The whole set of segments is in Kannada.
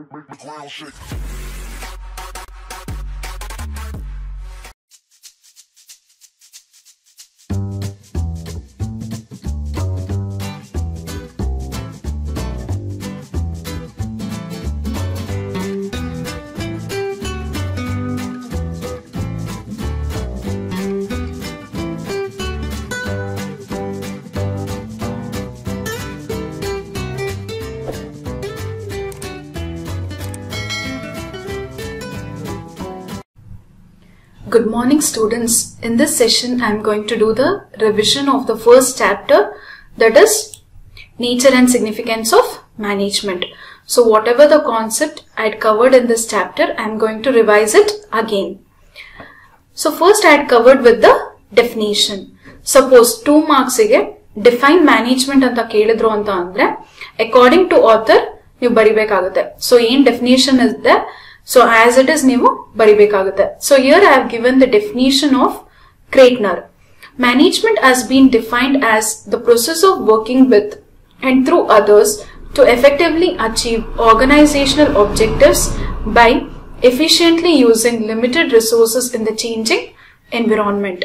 make, make the ground shake. Good morning students. In this session I am going to do the revision of the first chapter that is nature and significance of management. So whatever the concept I had covered in this chapter I am going to revise it again. So first I had covered with the definition. Suppose 2 marks ಗೆ ಡಿಫೈನ್ ಮ್ಯಾನೇಜ್ಮೆಂಟ್ ಅಂತ ಕೇಳಿದ್ರು ಅಂತ ಅಂದ್ರೆ ಅಕಾರ್ಡಿಂಗ್ ಟು ಆಥರ್ ನೀವು ಬರಿಬೇಕಾಗುತ್ತೆ ಸೊ ಏನ್ ಡೆಫಿನೇಷನ್ ಇದೆ ಸೊ ಆಸ್ ಇಟ್ ಇಸ್ ನೀವು ಬರಿಬೇಕಾಗುತ್ತೆ so here I have given the definition of Kreitner management has been defined as the process of working with and through others to effectively achieve organizational objectives by efficiently using limited resources in the changing environment.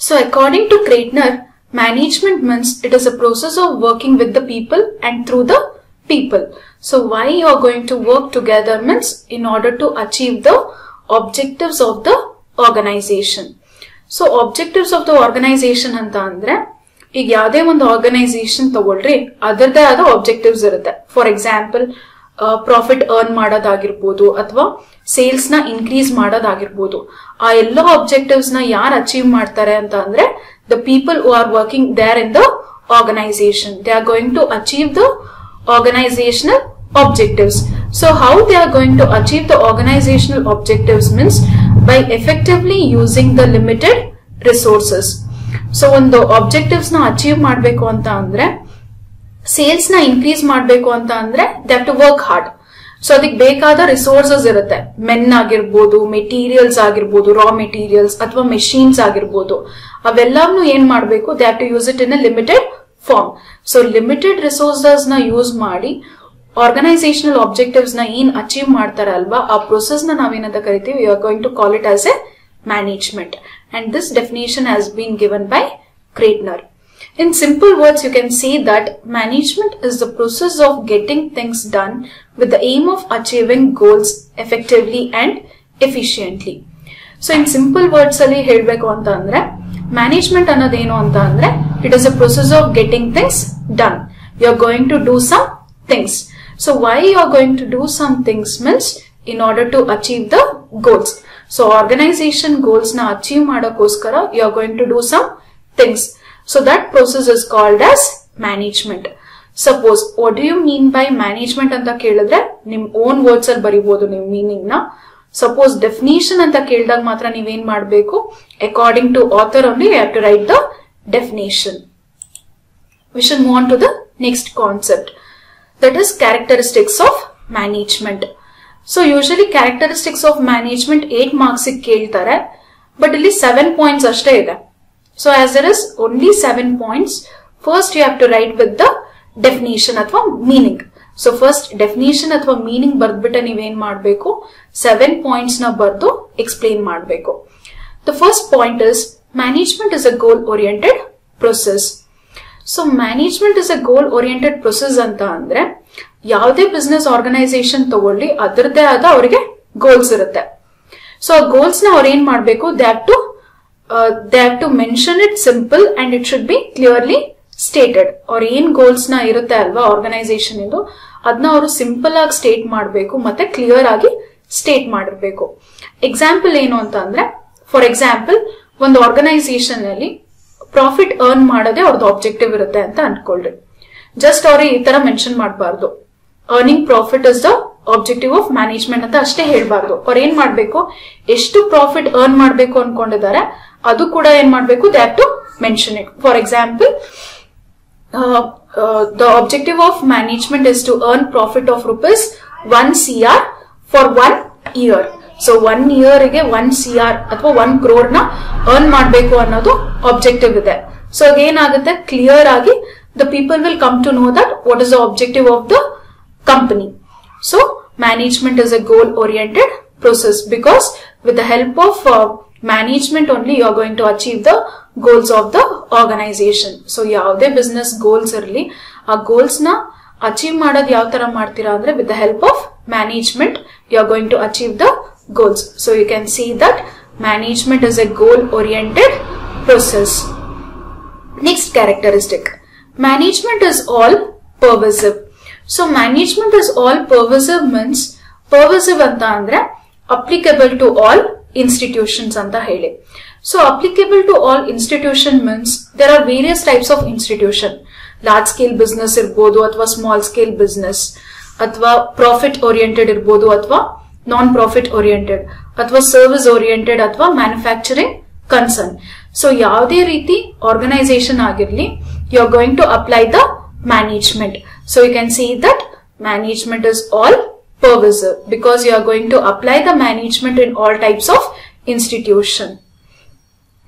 So according to Kreitner, management means it is a process of working with the people and through the people. So, why you are going to work together means in order to achieve the objectives of the organization. So objectives of the organization ಅಂತ ಅಂದ್ರೆ, ಈಗ ಯಾವುದೇ ಒಂದು ಆರ್ಗನೈಸೇಷನ್ ತಗೊಳ್ರಿ ಅದರದೇ ಆದ ಆಬ್ಜೆಕ್ಟಿವ್ಸ್ ಇರುತ್ತೆ. ಫಾರ್ ಎಕ್ಸಾಂಪಲ್ ಪ್ರಾಫಿಟ್ ಅರ್ನ್ ಮಾಡೋದಾಗಿರ್ಬೋದು ಅಥವಾ ಸೇಲ್ಸ್ನ ಇನ್ಕ್ರೀಸ್ ಮಾಡೋದಾಗಿರ್ಬೋದು. ಆ ಎಲ್ಲ ಆಬ್ಜೆಕ್ಟಿವ್ಸ್ನ ಯಾರು ಅಚೀವ್ ಮಾಡ್ತಾರೆ ಅಂತ ಅಂದ್ರೆ the people who are working there in the organization they are going to achieve the organizational objectives. So, how they are going to achieve the organizational objectives means by effectively using the limited resources. So ಒಂದು ಆಬ್ಜೆಕ್ಟಿವ್ಸ್ನ ಅಚೀವ್ ಮಾಡಬೇಕು ಅಂತ ಅಂದ್ರೆ ಸೇಲ್ಸ್ನ ಇನ್ಕ್ರೀಸ್ ಮಾಡಬೇಕು ಅಂತ ಅಂದ್ರೆ they have to work hard so ಅದಕ್ಕೆ ಬೇಕಾದ ರಿಸೋರ್ಸಸ್ ಇರುತ್ತೆ ಮೆನ್ ಆಗಿರ್ಬೋದು ಮೆಟೀರಿಯಲ್ಸ್ ಆಗಿರ್ಬೋದು ರಾ ಮೆಟೀರಿಯಲ್ಸ್ ಅಥವಾ ಮೆಷಿನ್ಸ್ ಆಗಿರ್ಬೋದು ಅವೆಲ್ಲವನ್ನೂ ಏನ್ ಮಾಡಬೇಕು they have to use it in a limited form so limited ರಿಸೋರ್ಸಸ್ನ use ಮಾಡಿ ಆರ್ಗನೈಸೇಷನಲ್ ಆಬ್ಜೆಕ್ಟಿವ್ಸ್ನ ಏನ್ ಅಚೀವ್ ಮಾಡ್ತಾರೆ ಅಲ್ವಾ ಆ ಪ್ರೊಸೆಸ್ನ ನಾವೇನಂತ ಕರಿತೀವಿ you are going to call it as a management and this definition has been given by Kreitner In simple words, you can say that management is the process of getting things done with the aim of achieving goals effectively and efficiently. So in simple words ಅಲ್ಲಿ ಹೇಳ್ಬೇಕು ಅಂತ ಮ್ಯಾನೇಜ್ಮೆಂಟ್ ಅನ್ನೋದೇನು ಅಂತ ಅಂದ್ರೆ it is a process of getting things done you are going to do some things so why you are going to do some things means in order to achieve the goals so organization ಗೋಲ್ಸ್ನ achieve ಮಾಡೋಕ್ಕೋಸ್ಕರ you are going to do some things so that process is called as management suppose what you mean by management ಅಂತ ಕೇಳಿದ್ರೆ, ನಿಮ್ ಓನ್ ವರ್ಡ್ಸ್ ಅಲ್ಲಿ ಬರೀಬಹುದು ನೀವು ಮೀನಿಂಗ್ನ. ಸಪೋಸ್ ಡೆಫಿನೇಷನ್ ಅಂತ ಕೇಳಿದಾಗ ಮಾತ್ರ ನೀವೇನ್ ಮಾಡಬೇಕು? According to author only you have to write the definition should move on to the next concept. That is characteristics of management. So, usually characteristics of management 8 marks ಗೆ ಕೇಳ್ತಾರೆ. ಬಟ್ ಇಲ್ಲಿ ಸೆವೆನ್ ಪಾಯಿಂಟ್ಸ್ ಅಷ್ಟೇ ಇದೆ. So as there is only seven points first you have to write with the definition ಅಥವಾ ಮೀನಿಂಗ್ ಸೊ ಫಸ್ಟ್ ಡೆಫಿನೇಷನ್ ಅಥವಾ ಮೀನಿಂಗ್ ಬರ್ದ್ಬಿಟ್ಟ ನೀವೇನ್ ಮಾಡಬೇಕು? ಸೆವೆನ್ ಪಾಯಿಂಟ್ಸ್ನ ಬರೆದು ಎಕ್ಸ್ಪ್ಲೇನ್ ಮಾಡಬೇಕು. The first point is management is a goal oriented process so management is a goal oriented process ಅಂತ ಅಂದ್ರೆ, ಯಾವುದೇ ಬಿಸ್ನೆಸ್ ಆರ್ಗನೈಸೇಷನ್ ತಗೊಳ್ಳಿ ಅದರದೇ ಆದ ಅವರಿಗೆ ಗೋಲ್ಸ್ ಇರುತ್ತೆ. ಸೊ ಆ ಗೋಲ್ಸ್ನ ಅವ್ರು ಏನ್ ಮಾಡಬೇಕು? They have to they have to mention it simple and it should be clearly stated ಅವ್ರ ಏನ್ ಗೋಲ್ಸ್ನ ಇರುತ್ತೆ ಅಲ್ವಾ ಆರ್ಗನೈಸೇಷನ್ ಇಂದು? ಅದನ್ನ ಅವರು ಸಿಂಪಲ್ ಆಗಿ ಸ್ಟೇಟ್ ಮಾಡಬೇಕು, ಮತ್ತೆ ಕ್ಲಿಯರ್ ಆಗಿ ಸ್ಟೇಟ್ ಮಾಡಿರ್ಬೇಕು. ಎಕ್ಸಾಂಪಲ್ ಏನು ಅಂತ ಅಂದ್ರೆ ಫಾರ್ ಎಕ್ಸಾಂಪಲ್ ಒಂದು ಆರ್ಗನೈಸೇಷನ್ ಅಲ್ಲಿ ಪ್ರಾಫಿಟ್ ಅರ್ನ್ ಮಾಡೋದೇ ಅವ್ರದ್ದು ಆಬ್ಜೆಕ್ಟಿವ್ ಇರುತ್ತೆ ಅಂತ ಅನ್ಕೊಳ್ರಿ. ಜಸ್ಟ್ ಅವ್ರಿಗೆ ಈ ತರ ಮೆನ್ಷನ್ ಮಾಡಬಾರ್ದು. Earning profit is the objective of management ಅಂತ ಅಷ್ಟೇ ಹೇಳ್ಬಾರ್ದು. ಅವ್ರು ಏನ್ ಮಾಡ್ಬೇಕು? ಎಷ್ಟು ಪ್ರಾಫಿಟ್ ಅರ್ನ್ ಮಾಡ್ಬೇಕು ಅನ್ಕೊಂಡಿದ್ದಾರೆ, ಅದು ಕೂಡ ಏನ್ ಮಾಡ್ಬೇಕು? They have to mention it for example the objective of management is to earn profit of rupees one C R for one year so one ಇಯರ್ಗೆ ಒನ್ ಸಿ ಆರ್ ಅಥವಾ ಒನ್ ಕ್ರೋರ್ನ ಅರ್ನ್ ಮಾಡಬೇಕು ಅನ್ನೋದು ಆಬ್ಜೆಕ್ಟಿವ್ ಇದೆ. ಸೊ ಏನಾಗುತ್ತೆ ಕ್ಲಿಯರ್ ಆಗಿ the people will come to know that what is the objective of the company so management is a goal oriented process because with the help of uh, management only, you are going to achieve the goals of the organization. So, ಯಾವುದೇ ಬಿಸ್ನೆಸ್ ಗೋಲ್ಸ್ ಇರಲಿ, ಆ ಗೋಲ್ಸ್ನ ಅಚೀವ್ ಮಾಡೋದು ಯಾವ ತರ ಮಾಡ್ತೀರಾ ಅಂದ್ರೆ with the help of management you are going to achieve the goals so you can see that management is a goal oriented process next characteristic management is all pervasive so management is all pervasive means pervasive ಅಂತ ಅಂದ್ರೆ ಅಪ್ಲಿಕಬಲ್ ಟು ಆಲ್ ಇನ್ಸ್ಟಿಟ್ಯೂಷನ್ಸ್ ಅಂತ ಹೇಳಿ so applicable to all institution means there are various types of institution large scale business ಇರ್ಬೋದು ಅಥವಾ ಸ್ಮಾಲ್ ಸ್ಕೇಲ್ ಬಿಸ್ನೆಸ್ ಅಥವಾ ಪ್ರಾಫಿಟ್ ಓರಿಯೆಂಟೆಡ್ ಇರ್ಬೋದು ಅಥವಾ ನಾನ್ ಪ್ರಾಫಿಟ್ ಓರಿಯೆಂಟೆಡ್ ಅಥವಾ ಸರ್ವಿಸ್ ಓರಿಯೆಂಟೆಡ್ ಅಥವಾ ಮ್ಯಾನುಫ್ಯಾಕ್ಚರಿಂಗ್ ಕನ್ಸರ್ನ್ ಸೊ ಯಾವುದೇ ರೀತಿ ಆರ್ಗನೈಸೇಷನ್ ಆಗಿರ್ಲಿ you are going to apply the management so you can see that management is all pervasive because you are going to apply the management in all types of institution.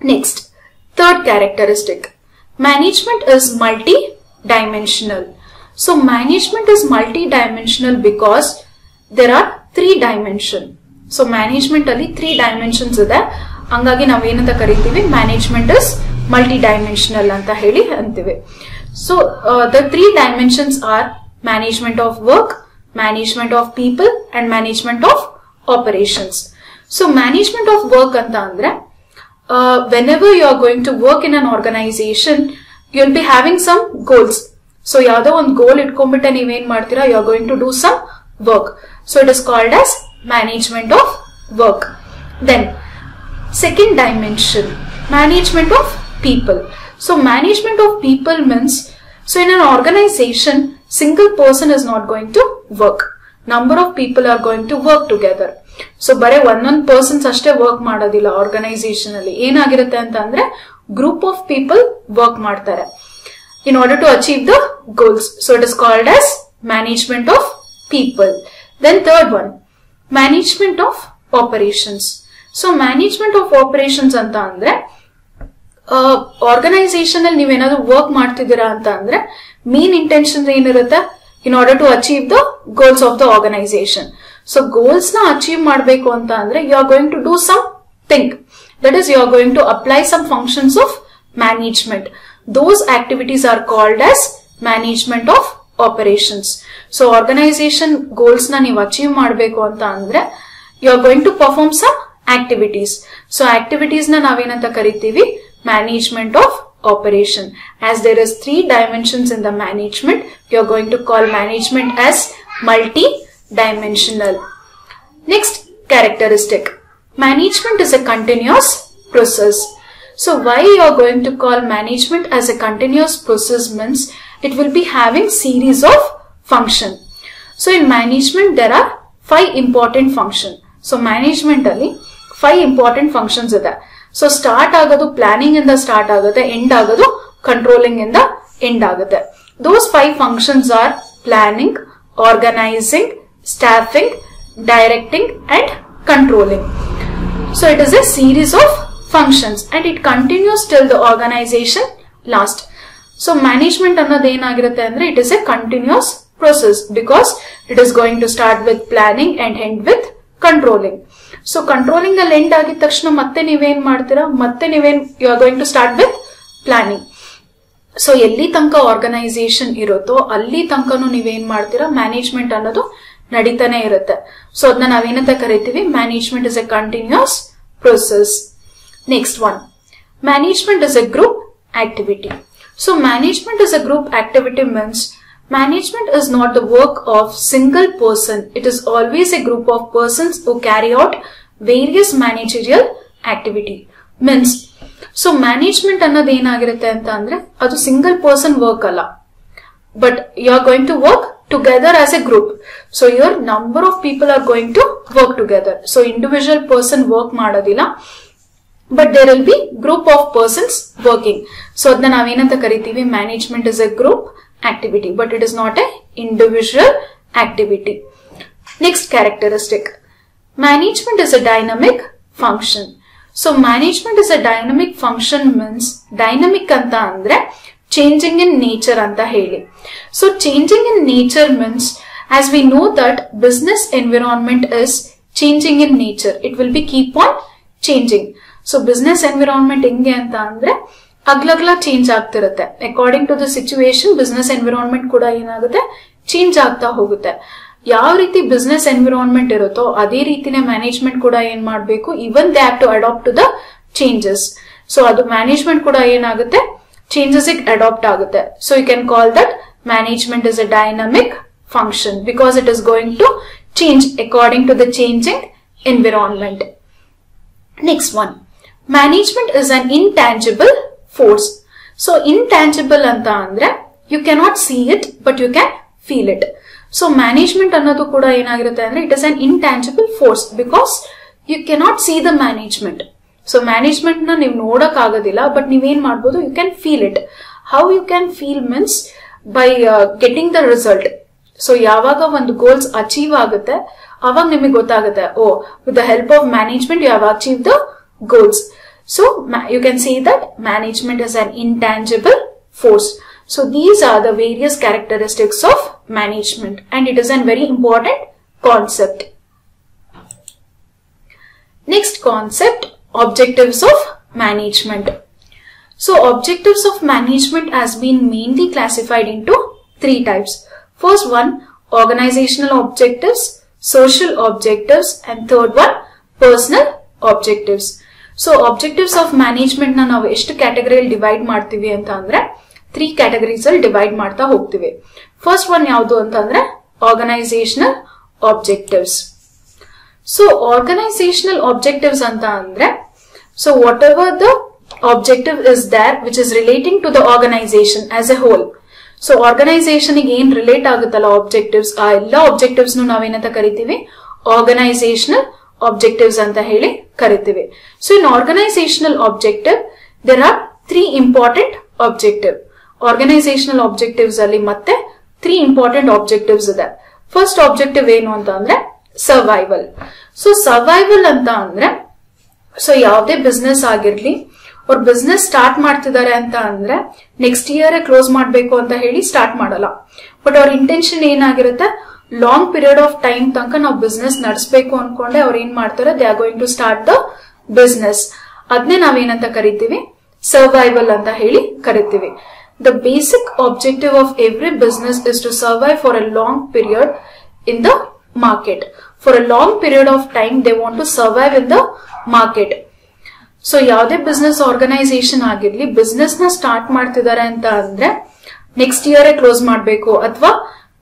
Next, third characteristic. Management is multi-dimensional. So management is multi-dimensional because there are three dimension. So management ಅಲ್ಲಿ three dimensions ಇದೆ ಹಂಗಾಗಿ ನಾವೇನಂತ ಕರಿತೀವಿ ಮ್ಯಾನೇಜ್ಮೆಂಟ್ ಇಸ್ ಮಲ್ಟಿ ಡೈಮೆನ್ಷನಲ್ ಅಂತ ಹೇಳಿ ಅಂತೀವಿ so the three dimensions are management of work management of people and management of operations. So management of work ಅಂತ ಅಂದ್ರೆ uh, whenever you are going to work in an organization, you'll be having some goals. So ಯಾವುದೋ ಒಂದು ಗೋಲ್ ಇಟ್ಕೊಂಡ್ಬಿಟ್ಟೆ ನೀವೇನ್ ಮಾಡ್ತೀರಾ you are going to do some work so it is called as management of work then second dimension management of people so management of people means so in an organization single person is not going to work. Number of people are going to work together. So ಬರೀ ಒಂದೊಂದ್ ಪರ್ಸನ್ಸ್ ಅಷ್ಟೇ ವರ್ಕ್ ಮಾಡೋದಿಲ್ಲ ಆರ್ಗನೈಸೇಷನ್ ಅಲ್ಲಿ ಏನಾಗಿರುತ್ತೆ ಅಂತ ಅಂದ್ರೆ ಗ್ರೂಪ್ ಆಫ್ ಪೀಪಲ್ ವರ್ಕ್ ಮಾಡ್ತಾರೆ in order to achieve the goals so it is called as management of people then third one management of operations so management of operations ಅಂತ ಅಂದ್ರೆ ಆರ್ಗನೈಸೇಷನ್ ಅಲ್ಲಿ ನೀವೇನಾದ್ರೂ ವರ್ಕ್ ಮಾಡ್ತಿದ್ದೀರಾ ಅಂತ ಅಂದ್ರೆ ಮೇನ್ ಇಂಟೆನ್ಷನ್ ಏನಿರುತ್ತೆ? In order to achieve the goals of the organization so ಗೋಲ್ಸ್ನ achieve ಮಾಡಬೇಕು ಅಂತ ಅಂದ್ರೆ you are going to do some think that is you are going to apply some functions of management those activities are called as management of operations so organization ಗೋಲ್ಸ್ನ ನೀವು ಅಚೀವ್ ಮಾಡಬೇಕು ಅಂತ ಅಂದ್ರೆ you are going to perform some activities so ಆಕ್ಟಿವಿಟೀಸ್ನ ನಾವೇನಂತ ಕರಿತೀವಿ? Management of operation. As there is three dimensions in the management, you are going to call management as multi-dimensional. Next characteristic. Management is a continuous process. So why you are going to call management as a continuous process means it will be having series of function. So in management there are five important function. So management ಅಲ್ಲಿ five important functions ಇದೆ So start ಆಗೋದು ಪ್ಲಾನಿಂಗ್ ಇಂದ ಸ್ಟಾರ್ಟ್ ಆಗುತ್ತೆ ಎಂಡ್ ಆಗೋದು ಕಂಟ್ರೋಲಿಂಗ್ ಇಂದ ಎಂಡ್ ಆಗುತ್ತೆ those five functions are planning organizing staffing directing and controlling so it is a series of functions and it continues till the organization last so management ಅನ್ನೋದು ಏನಾಗಿರುತ್ತೆ ಅಂದ್ರೆ it is a continuous process because it is going to start with planning and end with controlling so controlling ಅಲ್ಲಿ ಎಂಡ್ ಆಗಿದ ತಕ್ಷಣ ಮತ್ತೆ ನೀವೇನ್ ಮಾಡ್ತೀರಾ? ಮತ್ತೆ ನೀವೇನ್ you are going to start with planning so ಎಲ್ಲಿ ತನಕ ಆರ್ಗನೈಸೇಷನ್ ಇರುತ್ತೋ, ಅಲ್ಲಿ ತನಕನೂ ನೀವೇನ್ ಮಾಡ್ತೀರಾ? ಮ್ಯಾನೇಜ್ಮೆಂಟ್ ಅನ್ನೋದು ನಡೀತಾನೆ ಇರುತ್ತೆ. ಸೊ ಅದನ್ನ ನಾವೇನಂತ ಕರಿತೀವಿ? Management is a continuous process next one management is a group activity so management is a group activity means Management is not the work of single person. It is always a group of persons who carry out various managerial activity. Means, so management ಅನ್ನೋದು ಏನಾಗಿರುತ್ತೆ ಅಂತ ಅಂದ್ರೆ ಅದು ಸಿಂಗಲ್ ಪರ್ಸನ್ ವರ್ಕ್ ಅಲ್ಲ. But you are going to work together as a group so your number of people are going to work together so individual person work ಮಾಡೋದಿಲ್ಲ. But there will be group of persons working so ಅದನ್ನ ನಾವೇನಂತ ಕರಿತೀವಿ? Management is a group activity, but it is not a individual activity. Next characteristic. Management is a dynamic function. So management is a dynamic function means dynamic ಅಂತ ಅಂದ್ರೆ changing in nature ಅಂತ ಹೇಳಿ. So changing in nature means as we know that business environment is changing in nature it will be keep on changing so business environment ಹೆಂಗೆ ಅಂತ ಅಂದ್ರೆ ಅಗ್ಲಗ್ಲ ಚೇಂಜ್ ಆಗ್ತಿರುತ್ತೆ. According to the situation business environment ಕೂಡ ಏನಾಗುತ್ತೆ? ಚೇಂಜ್ ಆಗ್ತಾ ಹೋಗುತ್ತೆ. ಯಾವ ರೀತಿ ಬಿಸ್ನೆಸ್ ಎನ್ವಿರಾನ್ಮೆಂಟ್ ಇರುತ್ತೋ, ಅದೇ ರೀತಿನೇ ಮ್ಯಾನೇಜ್ಮೆಂಟ್ ಕೂಡ ಏನ್ ಮಾಡಬೇಕು? Even they have to adapt to the changes so ಅದು ಮ್ಯಾನೇಜ್ಮೆಂಟ್ ಕೂಡ ಏನಾಗುತ್ತೆ? ಚೇಂಜಸ್ ಅಡಾಪ್ಟ್ ಆಗುತ್ತೆ. So you can call that management is a dynamic function because it is going to change according to the changing environment next one management is an intangible force so intangible ಅಂತ ಅಂದ್ರೆ you cannot see it but you can feel it so management ಅನ್ನೋದು ಕೂಡ ಏನಾಗಿರುತ್ತೆ ಅಂದ್ರೆ it is an intangible force because you cannot see the management so ಮ್ಯಾನೇಜ್ಮೆಂಟ್ನ ನೀವು ನೋಡಕ್ ಆಗೋದಿಲ್ಲ ಬಟ್ ನೀವೇನ್ ಮಾಡ್ಬೋದು you can feel it how you can feel means by getting the result so ಯಾವಾಗ ಒಂದು ಗೋಲ್ಸ್ ಅಚೀವ್ ಆಗುತ್ತೆ, ಅವಾಗ ನಿಮಗೆ ಗೊತ್ತಾಗುತ್ತೆ ಓ with the help of management you have achieve the goals So you can see that management is an intangible force. So these are the various characteristics of management and it is a very important concept. Next concept, objectives of management. So objectives of management has been mainly classified into three types. First one, organizational objectives, social objectives and third one, personal objectives. So objectives of ಮ್ಯಾನೇಜ್ಮೆಂಟ್ನ ನಾವು ಎಷ್ಟು ಕ್ಯಾಟಗರಿಯಲ್ಲಿ ಡಿವೈಡ್ ಮಾಡ್ತೀವಿ ಅಂತ ಅಂದ್ರೆ ತ್ರೀ ಕ್ಯಾಟಗರೀಸ್ ಅಲ್ಲಿ ಡಿವೈಡ್ ಮಾಡ್ತಾ ಹೋಗ್ತೀವಿ. ಫಸ್ಟ್ ಒನ್ ಯಾವುದು ಅಂತಂದ್ರೆ organisational objectives so organisational objectives ಅಂತ ಅಂದ್ರೆ so whatever the objective is there which is relating to the organisation as a whole so organisation ಏನ್ ರಿಲೇಟ್ ಆಗುತ್ತಲ್ಲ ಆಬ್ಜೆಕ್ಟಿವ್ಸ್ ಆ ಎಲ್ಲ ಆಬ್ಜೆಕ್ಟಿವ್ಸ್ ನಾವೇನಂತ ಕರಿತೀವಿ? ಆರ್ಗನೈಸೇಷನಲ್ ಆಬ್ಜೆಕ್ಟಿವ್ಸ್ ಅಂತ ಹೇಳಿ ಕರಿತೀವಿ. So in organisational objective there are three important objective organisational objectives ಅಲ್ಲಿ ಮತ್ತೆ ತ್ರೀ ಇಂಪಾರ್ಟೆಂಟ್ ಆಬ್ಜೆಕ್ಟಿವ್ಸ್ ಇದೆ. ಫಸ್ಟ್ ಆಬ್ಜೆಕ್ಟಿವ್ ಏನು ಅಂತ ಅಂದ್ರೆ ಸರ್ವೈವಲ್ ಸೊ ಸರ್ವೈವಲ್ ಅಂತ ಅಂದ್ರೆ ಸೊ ಯಾವುದೇ ಬಿಸ್ನೆಸ್ ಆಗಿರ್ಲಿ ಅವ್ರ ಬಿಸ್ನೆಸ್ ಸ್ಟಾರ್ಟ್ ಮಾಡ್ತಿದ್ದಾರೆ ಅಂತ ಅಂದ್ರೆ ನೆಕ್ಸ್ಟ್ ಇಯರ್ ಕ್ಲೋಸ್ ಮಾಡ್ಬೇಕು ಅಂತ ಹೇಳಿ ಸ್ಟಾರ್ಟ್ ಮಾಡಲ್ಲ. ಬಟ್ ಅವ್ರ ಇಂಟೆನ್ಷನ್ ಏನಾಗಿರುತ್ತೆ? ಲಾಂಗ್ ಪೀರಿಯಡ್ ಆಫ್ ಟೈಮ್ ತನಕ ನಾವು ಬಿಸ್ನೆಸ್ ನಡೆಸಬೇಕು ಅನ್ಕೊಂಡೆ ಅವ್ರು ಏನ್ ಮಾಡ್ತಾರೆ? They are going to start the business ಅದನ್ನೇ ನಾವೇನಂತ ಕರಿತೀವಿ? ಸರ್ವೈವಲ್ ಅಂತ ಹೇಳಿ ಕರಿತೀವಿ. The basic objective of every business is to survive for a long period in the market for a long period of time they want to survive in the market so ಯಾವುದೇ ಬಿಸ್ನೆಸ್ ಆರ್ಗನೈಸೇಷನ್ ಆಗಿರ್ಲಿ ಬಿಸ್ನೆಸ್ನ ಸ್ಟಾರ್ಟ್ ಮಾಡ್ತಿದ್ದಾರೆ ಅಂತ ಅಂದ್ರೆ ನೆಕ್ಸ್ಟ್ ಇಯರ್ ಕ್ಲೋಸ್ ಮಾಡಬೇಕು, ಅಥವಾ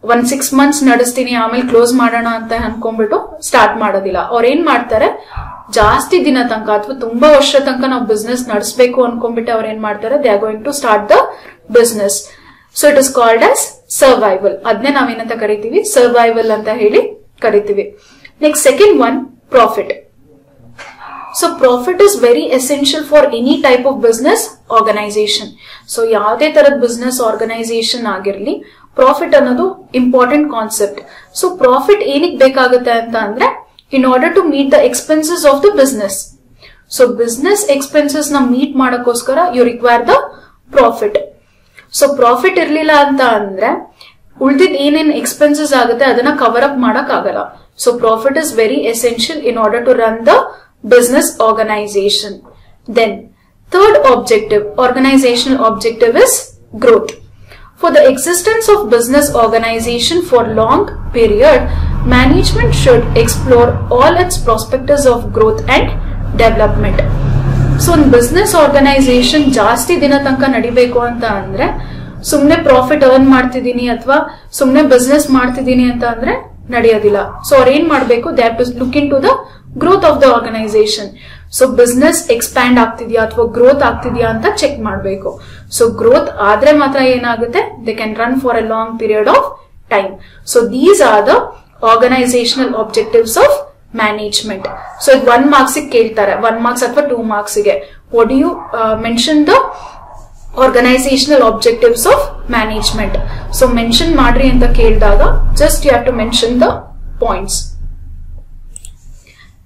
ಒಂದ್ ಸಿಕ್ಸ್ ಮಂತ್ಸ್ ನಡೆಸ್ತೀನಿ, ಆಮೇಲೆ ಕ್ಲೋಸ್ ಮಾಡೋಣ ಅಂತ ಅನ್ಕೊಂಡ್ಬಿಟ್ಟು ಸ್ಟಾರ್ಟ್ ಮಾಡೋದಿಲ್ಲ. ಅವ್ರ ಏನ್ ಮಾಡ್ತಾರೆ, ಜಾಸ್ತಿ ದಿನ ತನಕ ಅಥವಾ ತುಂಬಾ ವರ್ಷ ತನಕ ನಾವು ಬಿಸ್ನೆಸ್ ನಡೆಸಬೇಕು ಅನ್ಕೊಂಡ್ಬಿಟ್ಟು ಅವ್ರ ಏನ್ ಮಾಡ್ತಾರೆ they are going to start the business so it is called as survival ಅದನ್ನೇ ನಾವೇನಂತ ಕರಿತೀವಿ? ಸರ್ವೈವಲ್ ಅಂತ ಹೇಳಿ ಕರಿತೀವಿ. Next second one profit so profit is very essential for any type of business organisation so ಯಾವುದೇ ತರದ ಬಿಸ್ನೆಸ್ ಆರ್ಗನೈಸೇಷನ್ ಆಗಿರ್ಲಿ ಪ್ರಾಫಿಟ್ ಅನ್ನೋದು ಇಂಪಾರ್ಟೆಂಟ್ ಕಾನ್ಸೆಪ್ಟ್ ಸೊ ಪ್ರಾಫಿಟ್ ಏನಕ್ಕೆ ಬೇಕಾಗುತ್ತೆ ಅಂತ ಅಂದ್ರೆ in order to meet the expenses of the business so business ಎಕ್ಸ್ಪೆನ್ಸಸ್ನ meet ಮಾಡೋಕ್ಕೋಸ್ಕರ you require the profit so profit ಇರ್ಲಿಲ್ಲ ಅಂತ ಅಂದ್ರೆ, ಉಳಿದಿದ್ ಏನೇನ್ ಎಕ್ಸ್ಪೆನ್ಸಸ್ ಆಗುತ್ತೆ ಅದನ್ನ ಕವರ್ ಅಪ್ ಮಾಡಕ್ ಆಗಲ್ಲ so profit is very essential in order to run the business organisation then third objective organisation objective is growth. For the existence of business organization for long period, management should explore all its prospects of growth and development. So ಒಂದು ಬಿಸ್ನೆಸ್ ಆರ್ಗನೈಸೇಷನ್ ಜಾಸ್ತಿ ದಿನ ತನಕ ನಡಿಬೇಕು ಅಂತ ಅಂದ್ರೆ ಸುಮ್ನೆ ಪ್ರಾಫಿಟ್ ಅರ್ನ್ ಮಾಡ್ತಿದ್ದೀನಿ ಅಥವಾ ಸುಮ್ನೆ ಬಿಸ್ನೆಸ್ ಮಾಡ್ತಿದ್ದೀನಿ ಅಂತ ಅಂದ್ರೆ ನಡೆಯೋದಿಲ್ಲ ಸೊ ಅವ್ರು ಏನ್ ಮಾಡಬೇಕು they have to look in to the growth of the organisation so business expand ಆಗ್ತಿದ್ಯಾ ಅಥವಾ ಗ್ರೋತ್ ಆಗ್ತಿದ್ಯಾ ಅಂತ ಚೆಕ್ ಮಾಡಬೇಕು. ಸೊ ಗ್ರೋತ್ ಆದ್ರೆ ಮಾತ್ರ ಏನಾಗುತ್ತೆ? They can run for a long period of time so these are the organisational objectives of management so ಇದು ಒನ್ ಮಾರ್ಕ್ಸ್ ಕೇಳ್ತಾರೆ ಒನ್ ಮಾರ್ಕ್ಸ್ ಅಥವಾ two ಮಾರ್ಕ್ಸ್ಗೆ what you mention the organisational objectives of management so mention ಮಾಡ್ರಿ ಅಂತ ಕೇಳಿದಾಗ just you have to mention the points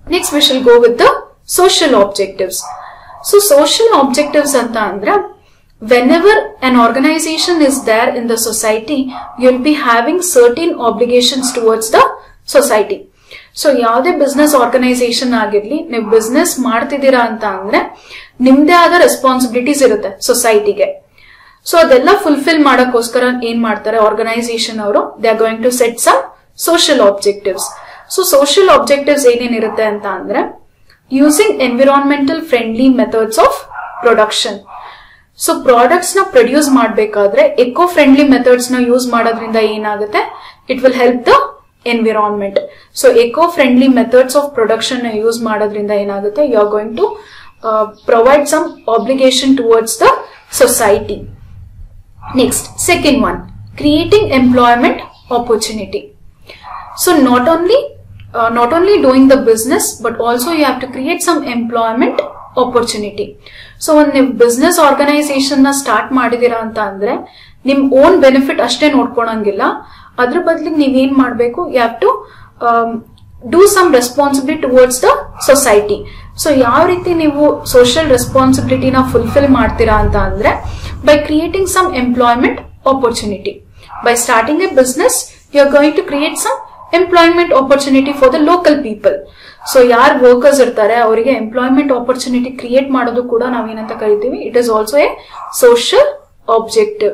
next we shall go with the social objectives so social objectives ಅಂತ ಅಂದ್ರೆ whenever an organization is there in the society, you'll be having certain obligations towards the society. So ಯಾವುದೇ ಬಿಸ್ನೆಸ್ ಆರ್ಗನೈಸೇಷನ್ ಆಗಿರ್ಲಿ ನೀವು ಬಿಸ್ನೆಸ್ ಮಾಡ್ತಿದ್ದೀರಾ ಅಂತ ಅಂದ್ರೆ ನಿಮ್ದೇ ಆದ ರೆಸ್ಪಾನ್ಸಿಬಿಲಿಟೀಸ್ ಇರುತ್ತೆ ಸೊಸೈಟಿಗೆ ಸೊ ಅದೆಲ್ಲ ಫುಲ್ಫಿಲ್ ಮಾಡಕ್ಕೋಸ್ಕರ ಏನ್ ಮಾಡ್ತಾರೆ ಆರ್ಗನೈಸೇಷನ್ ಅವರು? They are going to set some social objectives so social objectives ಏನೇನಿರುತ್ತೆ ಅಂತ ಅಂದ್ರೆ using environmental friendly methods of production so ಪ್ರಾಡಕ್ಟ್ಸ್ನ produce ಮಾಡಬೇಕಾದ್ರೆ ಎಕೋ ಫ್ರೆಂಡ್ಲಿ ಮೆಥಡ್ಸ್ನ ಯೂಸ್ ಮಾಡೋದ್ರಿಂದ ಏನಾಗುತ್ತೆ? It will help the environment so eco friendly methods of ಪ್ರೊಡಕ್ಷನ್ನ use ಮಾಡೋದ್ರಿಂದ ಏನಾಗುತ್ತೆ? You are going to provide some obligation towards the society next second one creating employment opportunity so not only uh, not only doing the business but also you have to create some employment opportunity. So ಒಂದು ನೀವು ಬಿಸ್ನೆಸ್ ಆರ್ಗನೈಸೇಷನ್ನ ಸ್ಟಾರ್ಟ್ ಮಾಡಿದೀರಾ ಅಂತ ಅಂದ್ರೆ ನಿಮ್ ಓನ್ ಬೆನಿಫಿಟ್ ಅಷ್ಟೇ ನೋಡ್ಕೊಳಂಗಿಲ್ಲ. ಅದ್ರ ಬದಲಿಗೆ ನೀವೇನ್ ಮಾಡ್ಬೇಕು? You have to do some responsibility towards the society so ಯಾವ ರೀತಿ ನೀವು ಸೋಷಿಯಲ್ ರೆಸ್ಪಾನ್ಸಿಬಿಲಿಟಿನ ಫುಲ್ಫಿಲ್ ಮಾಡ್ತೀರಾ ಅಂತ ಅಂದ್ರೆ by creating some employment opportunity by starting a business you are going to create some employment opportunity for the local people so ಯಾರು ವರ್ಕರ್ಸ್ ಇರ್ತಾರೆ, ಅವರಿಗೆ ಎಂಪ್ಲಾಯ್ಮೆಂಟ್ ಆಪರ್ಚುನಿಟಿ ಕ್ರಿಯೇಟ್ ಮಾಡೋದು ಕೂಡ ನಾವೇನಂತ ಕರಿತೀವಿ. It is also a social objective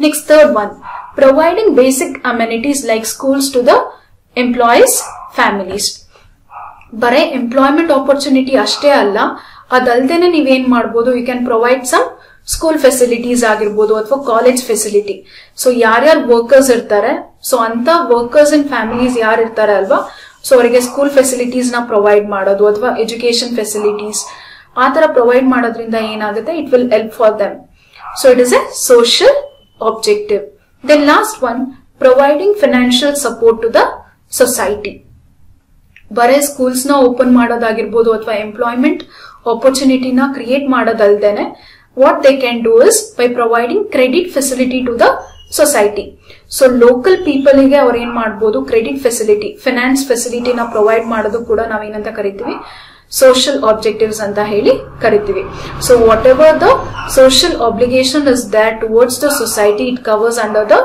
next third one providing basic amenities like schools to the employees families ಬರೇ ಎಂಪ್ಲಾಯ್ಮೆಂಟ್ ಆಪರ್ಚುನಿಟಿ ಅಷ್ಟೇ ಅಲ್ಲ, ಅದಲ್ದೇನೆ ನೀವೇನ್ ಮಾಡ್ಬೋದು? You can provide some school facilities ಆಗಿರ್ಬೋದು ಅಥವಾ ಕಾಲೇಜ್ ಫೆಸಿಲಿಟಿ ಸೊ ಯಾರ್ಯಾರು ವರ್ಕರ್ಸ್ ಇರ್ತಾರೆ ಸೊ ಅಂತ ವರ್ಕರ್ಸ್ ಅಂಡ್ ಫ್ಯಾಮಿಲೀಸ್ ಯಾರು ಇರ್ತಾರೆ ಅಲ್ವಾ? ಸೊ ಅವರಿಗೆ ಸ್ಕೂಲ್ ಫೆಸಿಲಿಟೀಸ್ನ ಪ್ರೊವೈಡ್ ಮಾಡೋದು ಅಥವಾ ಎಜುಕೇಶನ್ ಫೆಸಿಲಿಟೀಸ್ ಆ ತರ ಪ್ರೊವೈಡ್ ಮಾಡೋದ್ರಿಂದ ಏನಾಗುತ್ತೆ? It will help for them so it is a social objective then last one providing financial support to the society ಬರೇ ಸ್ಕೂಲ್ಸ್ನ ಓಪನ್ ಮಾಡೋದಾಗಿರ್ಬೋದು ಅಥವಾ ಎಂಪ್ಲಾಯ್ಮೆಂಟ್ ಆಪರ್ಚುನಿಟಿನ create ಮಾಡೋದಲ್ದೇನೆ what they can do is by providing credit facility to the society so local ಪೀಪಲ್ಗೆ ಅವ್ರು ಏನ್ ಮಾಡ್ಬೋದು? ಕ್ರೆಡಿಟ್ ಫೆಸಿಲಿಟಿ ಫಿನಾನ್ಸ್ ಫೆಸಿಲಿಟಿನ ಪ್ರೊವೈಡ್ ಮಾಡೋದು ಕೂಡ ನಾವೇನಂತ ಕರಿತೀವಿ? ಸೋಷಿಯಲ್ ಆಬ್ಜೆಕ್ಟಿವ್ಸ್ ಅಂತ ಹೇಳಿ ಕರಿತೀವಿ. So whatever the social obligation is that towards the society it covers under the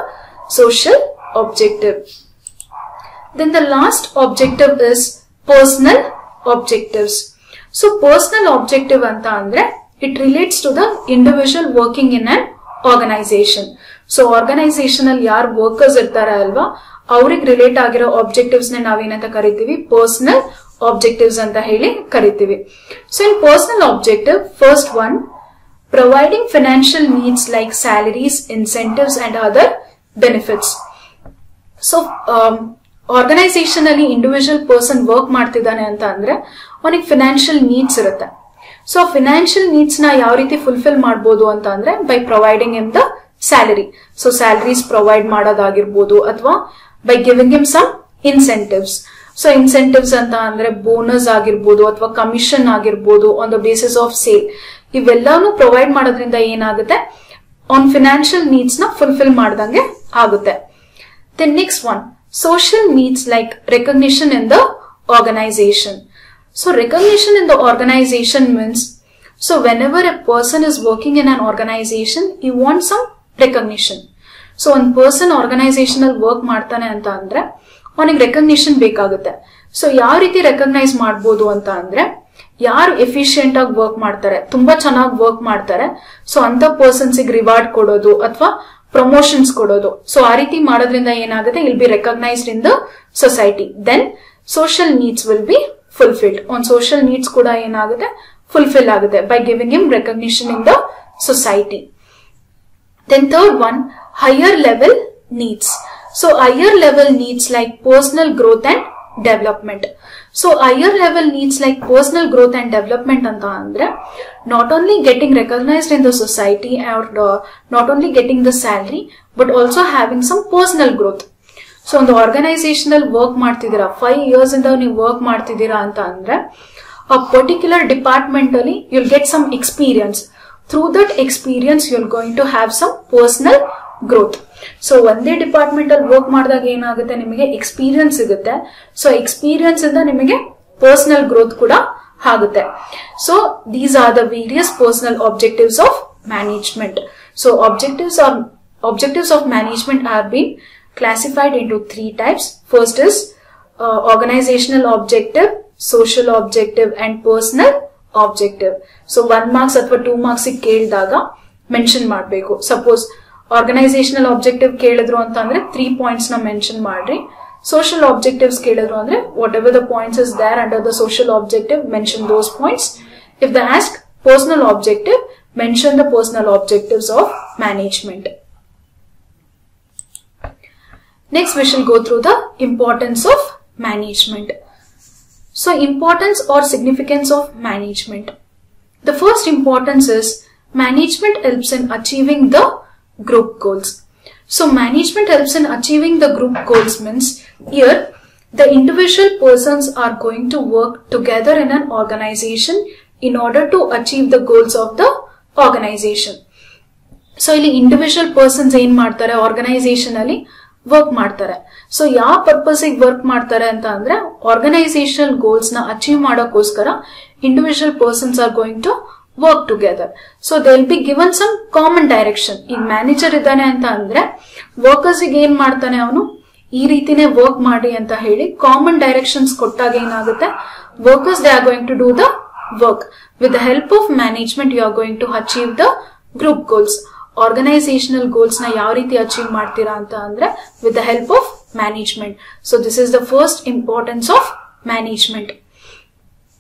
social objective then the last objective is personal objectives so personal objective ಅಂತ ಅಂದ್ರೆ it relates to the individual working in an organization. So organisation ಅಲ್ಲಿ ಯಾರು ವರ್ಕರ್ಸ್ ಇರ್ತಾರೆ ಅಲ್ವಾ, ಅವ್ರಿಗೆ ರಿಲೇಟ್ ಆಗಿರೋ ಆಬ್ಜೆಕ್ಟಿವ್ಸ್ನ ನಾವೇನಂತ ಕರಿತೀವಿ? ಪರ್ಸನಲ್ ಆಬ್ಜೆಕ್ಟಿವ್ಸ್ ಅಂತ ಹೇಳಿ ಕರಿತೀವಿ. So in personal objective first one providing financial needs like salaries incentives and other benefits so organisation ಅಲ್ಲಿ ಇಂಡಿವಿಜುವಲ್ ಪರ್ಸನ್ ವರ್ಕ್ ಮಾಡ್ತಿದ್ದಾನೆ ಅಂತ ಅಂದ್ರೆ, ಅವನಿಗೆ ಫಿನಾನ್ಷಿಯಲ್ ನೀಡ್ಸ್ ಇರುತ್ತೆ. ಸೊ ಫಿನಾನ್ಷಿಯಲ್ ನೀಡ್ಸ್ನ ಯಾವ ರೀತಿ ಫುಲ್ಫಿಲ್ ಮಾಡಬಹುದು ಅಂತ ಅಂದ್ರೆ by providing him the salary. So salaries provide ಮಾಡೋದಾಗಿರ್ಬೋದು ಅಥವಾ by giving him some incentives so incentives ಅಂತ ಅಂದ್ರೆ ಬೋನಸ್ ಆಗಿರ್ಬೋದು ಅಥವಾ ಕಮಿಷನ್ ಆಗಿರ್ಬೋದು on the basis of sale ಇವೆಲ್ಲಾನು provide ಮಾಡೋದ್ರಿಂದ ಏನಾಗುತ್ತೆ? ಆನ್ ಫಿನಾನ್ಷಿಯಲ್ ನೀಡ್ಸ್ನ ಫುಲ್ಫಿಲ್ ಮಾಡ್ದಂಗೆ ಆಗುತ್ತೆ. Then next one social needs like recognition in the organisation so recognition in the organisation means so whenever a person is working in an organisation you want some recognition. So ಒಂದು ಪರ್ಸನ್ ಆರ್ಗನೈಸೇಷನ್ ಅಲ್ಲಿ ವರ್ಕ್ ಮಾಡ್ತಾನೆ ಅಂತ ಅಂದ್ರೆ, ಅವನಿಗೆ ರೆಕಗ್ನಿಷನ್ ಬೇಕಾಗುತ್ತೆ. ಸೊ ಯಾವ ರೀತಿ ರೆಕಗ್ನೈಸ್ ಮಾಡ್ಬೋದು ಅಂತ ಅಂದ್ರೆ, ಯಾರು ಎಫಿಷಿಯಂಟ್ ಆಗಿ ವರ್ಕ್ ಮಾಡ್ತಾರೆ, ತುಂಬಾ ಚೆನ್ನಾಗಿ ವರ್ಕ್ ಮಾಡ್ತಾರೆ ಸೊ ಅಂತ ಪರ್ಸನ್ಸಿಗೆ ರಿವಾರ್ಡ್ ಕೊಡೋದು ಅಥವಾ ಪ್ರಮೋಷನ್ಸ್ ಕೊಡೋದು. ಸೊ ಆ ರೀತಿ ಮಾಡೋದ್ರಿಂದ ಏನಾಗುತ್ತೆ? He'll be recognised in the society then social needs will be fulfilled ಒಂದು ಸೋಷಿಯಲ್ ನೀಡ್ಸ್ ಕೂಡ ಏನಾಗುತ್ತೆ? ಫುಲ್ಫಿಲ್ ಆಗುತ್ತೆ by giving him recognition in the society Then third one, higher level needs. So higher level needs like personal growth and development. So higher level needs like personal growth and development ಅಂತ ಅಂದ್ರೆ not only getting recognized in the society or uh, not only getting the salary but also having some personal growth. So ಒಂದು ಆರ್ಗನೈಸೇಷನ್ ಅಲ್ಲಿ ವರ್ಕ್ ಮಾಡ್ತಿದ್ದೀರಾ ಫೈವ್ ಇಯರ್ಸ್ ಇಂದ ನೀವು ವರ್ಕ್ ಮಾಡ್ತಿದ್ದೀರಾ ಅಂತ ಅಂದ್ರೆ ಆ ಪರ್ಟಿಕ್ಯುಲರ್ ಡಿಪಾರ್ಟ್ಮೆಂಟ್ ಅಲ್ಲಿ you'll get some experience through that experience you're going to have some personal growth so ಒಂದೇ ಡಿಪಾರ್ಟ್ಮೆಂಟ್ ಅಲ್ಲಿ ವರ್ಕ್ ಮಾಡಿದಾಗ ಏನಾಗುತ್ತೆ ನಿಮಗೆ ಎಕ್ಸ್ಪೀರಿಯನ್ಸ್ ಸಿಗುತ್ತೆ ಸೊ ಎಕ್ಸ್ಪೀರಿಯನ್ಸ್ ಇಂದ ನಿಮಗೆ ಪರ್ಸನಲ್ ಗ್ರೋತ್ ಕೂಡ ಆಗುತ್ತೆ so these are the various personal objectives of management. So objectives or objectives of management are been classified into three types. First is uh, organizational objective, social objective and personal objective. So one marks ಅಥವಾ ಟೂ ಮಾರ್ಕ್ಸ್ ಕೇಳಿದಾಗ ಮೆನ್ಷನ್ ಮಾಡಬೇಕು ಸಪೋಸ್ ಆರ್ಗನೈಸೇಷನಲ್ ಆಬ್ಜೆಕ್ಟಿವ್ ಕೇಳಿದ್ರು ಅಂತ ಅಂದ್ರೆ ತ್ರೀ ಪಾಯಿಂಟ್ಸ್ನ ಮೆನ್ಷನ್ ಮಾಡ್ರಿ ಸೋಷಿಯಲ್ ಆಬ್ಜೆಕ್ಟಿವ್ಸ್ ಕೇಳಿದ್ರು ಅಂದ್ರೆ whatever the points is there under the social objective mention those points if the ask personal objective mention the personal objectives of management Next, we shall go through the importance of management. So, importance or significance of management. The first importance is management helps in achieving the group goals. So, management helps in achieving the group goals means here the individual persons are going to work together in an organization in order to achieve the goals of the organization. So ಇಲ್ಲಿ ಇಂಡಿವಿಜುವಲ್ ಪರ್ಸನ್ಸ್ ಏನ್ ಮಾಡ್ತಾರೆ ಆರ್ಗನೈಸೇಷನ್ ಅಲ್ಲಿ ವರ್ಕ್ ಮಾಡ್ತಾರೆ ಸೊ ಯಾವ ಪರ್ಪಸ್ಗೆ ವರ್ಕ್ ಮಾಡ್ತಾರೆ ಅಂತ ಅಂದ್ರೆ ಆರ್ಗನೈಸೇಷನಲ್ ಗೋಲ್ಸ್ನ ಅಚೀವ್ ಮಾಡೋಕ್ಕೋಸ್ಕರ individual persons are going to work together so they be given some common direction ಈಗ ಮ್ಯಾನೇಜರ್ ಇದ್ದಾನೆ ಅಂತ ಅಂದ್ರೆ ವರ್ಕರ್ಸ್ ಏನ್ ಮಾಡ್ತಾನೆ ಅವನು? ಈ ರೀತಿನೇ ವರ್ಕ್ ಮಾಡಿ ಅಂತ ಹೇಳಿ ಕಾಮನ್ ಡೈರೆಕ್ಷನ್ಸ್ ಕೊಟ್ಟಾಗ ಏನಾಗುತ್ತೆ? Workers they are going to do the work with the help of management you are going to achieve the group goals organisational ಗೋಲ್ಸ್ನ ಯಾವ ರೀತಿ ಅಚೀವ್ ಮಾಡ್ತೀರಾ ಅಂತ ಅಂದ್ರೆ with the help of management. So this is the first importance of management.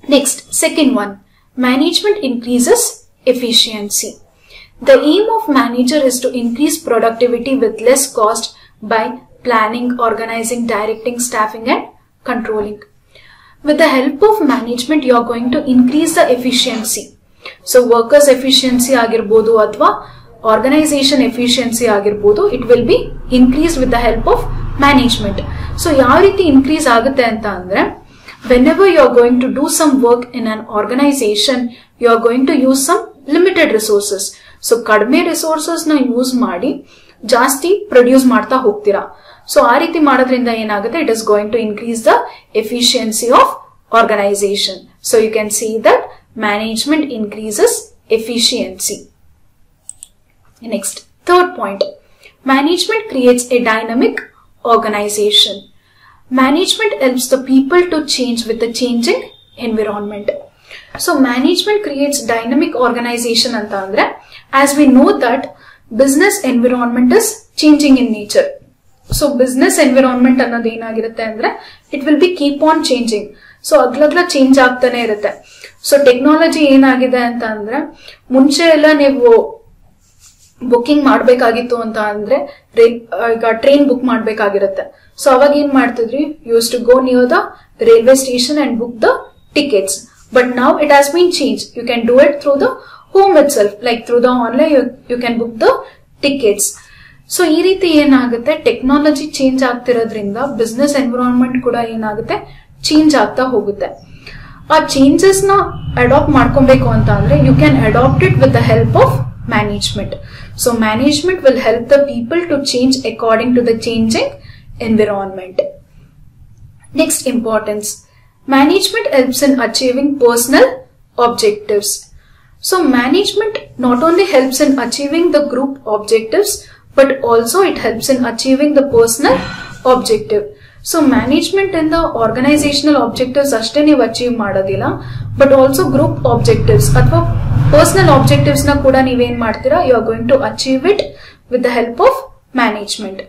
Next, second one, management increases efficiency. The aim of manager is to increase productivity with less cost by planning, organizing, directing, staffing and controlling. With the help of management, you are going to increase the efficiency. So workers efficiency agirbodu athwa organization efficiency agirbodu, it will be increased with the help of management so ಯಾವ ರೀತಿ ಇನ್ಕ್ರೀಸ್ ಆಗುತ್ತೆ ಅಂತ ಅಂದ್ರೆ whenever you are going to do some work in an organization you are going to use some limited resources so ಕಡಿಮೆ ರಿಸೋರ್ಸಸ್ನ ಯೂಸ್ ಮಾಡಿ ಜಾಸ್ತಿ ಪ್ರೊಡ್ಯೂಸ್ ಮಾಡ್ತಾ ಹೋಗ್ತೀರಾ. ಸೊ ಆ ರೀತಿ ಮಾಡೋದ್ರಿಂದ ಏನಾಗುತ್ತೆ? It is going to increase the efficiency of organization so you can see that management increases efficiency next third point management creates a dynamic organization Management helps the people to change with the changing environment. So management creates dynamic organization ಅಂದ್ರೆ as we know that business environment is changing in nature. So business environment ಅನ್ನೋದು ಏನಾಗಿರುತ್ತೆ ಅಂದ್ರೆ it will be keep on changing so ಅಗ್ಲಗ್ಲ change ಆಗ್ತಾನೆ ಇರುತ್ತೆ ಸೊ ಟೆಕ್ನಾಲಜಿ ಏನಾಗಿದೆ ಅಂತ ಅಂದ್ರೆ ಬುಕ್ಕಿಂಗ್ ಮಾಡ್ಬೇಕಾಗಿತ್ತು ಅಂತ ಅಂದ್ರೆ ಈಗ ಟ್ರೈನ್ ಬುಕ್ ಮಾಡ್ಬೇಕಾಗಿರುತ್ತೆ. ಸೊ ಅವಾಗ ಏನ್ ಮಾಡ್ತಿದ್ರಿ use to go near the railway station and book the tickets but ನಾವ್ it has been change you can do it through the home itself like through the online you can book the tickets so ಈ ರೀತಿ ಏನಾಗುತ್ತೆ? ಟೆಕ್ನಾಲಜಿ ಚೇಂಜ್ ಆಗ್ತಿರೋದ್ರಿಂದ ಬಿಸ್ನೆಸ್ ಎನ್ವಿರಾನ್ಮೆಂಟ್ ಕೂಡ ಏನಾಗುತ್ತೆ? ಚೇಂಜ್ ಆಗ್ತಾ ಹೋಗುತ್ತೆ. ಆ ಚೇಂಜಸ್ನ ಅಡಾಪ್ಟ್ ಮಾಡ್ಕೊಬೇಕು ಅಂತ ಅಂದ್ರೆ you can adapt it with the help of management. So management will help the people to change according to the changing environment. Next importance. Management helps in achieving personal objectives. So management not only helps in achieving the group objectives, but also it helps in achieving the personal objective. So management ಇಂದ ಆರ್ಗನೈಸೇಷನಲ್ ಆಬ್ಜೆಕ್ಟಿವ್ಸ್ ಅಷ್ಟೇ ನೀವು ಅಚೀವ್ ಮಾಡೋದಿಲ್ಲ ಬಟ್ ಆಲ್ಸೋ ಗ್ರೂಪ್ ಆಬ್ಜೆಕ್ಟಿವ್ಸ್ ಅಥವಾ Personal ಆಬ್ಜೆಕ್ಟಿವ್ಸ್ನ ಕೂಡ ನೀವೇನ್ ಮಾಡ್ತೀರಾ? You are going to achieve it with the help of management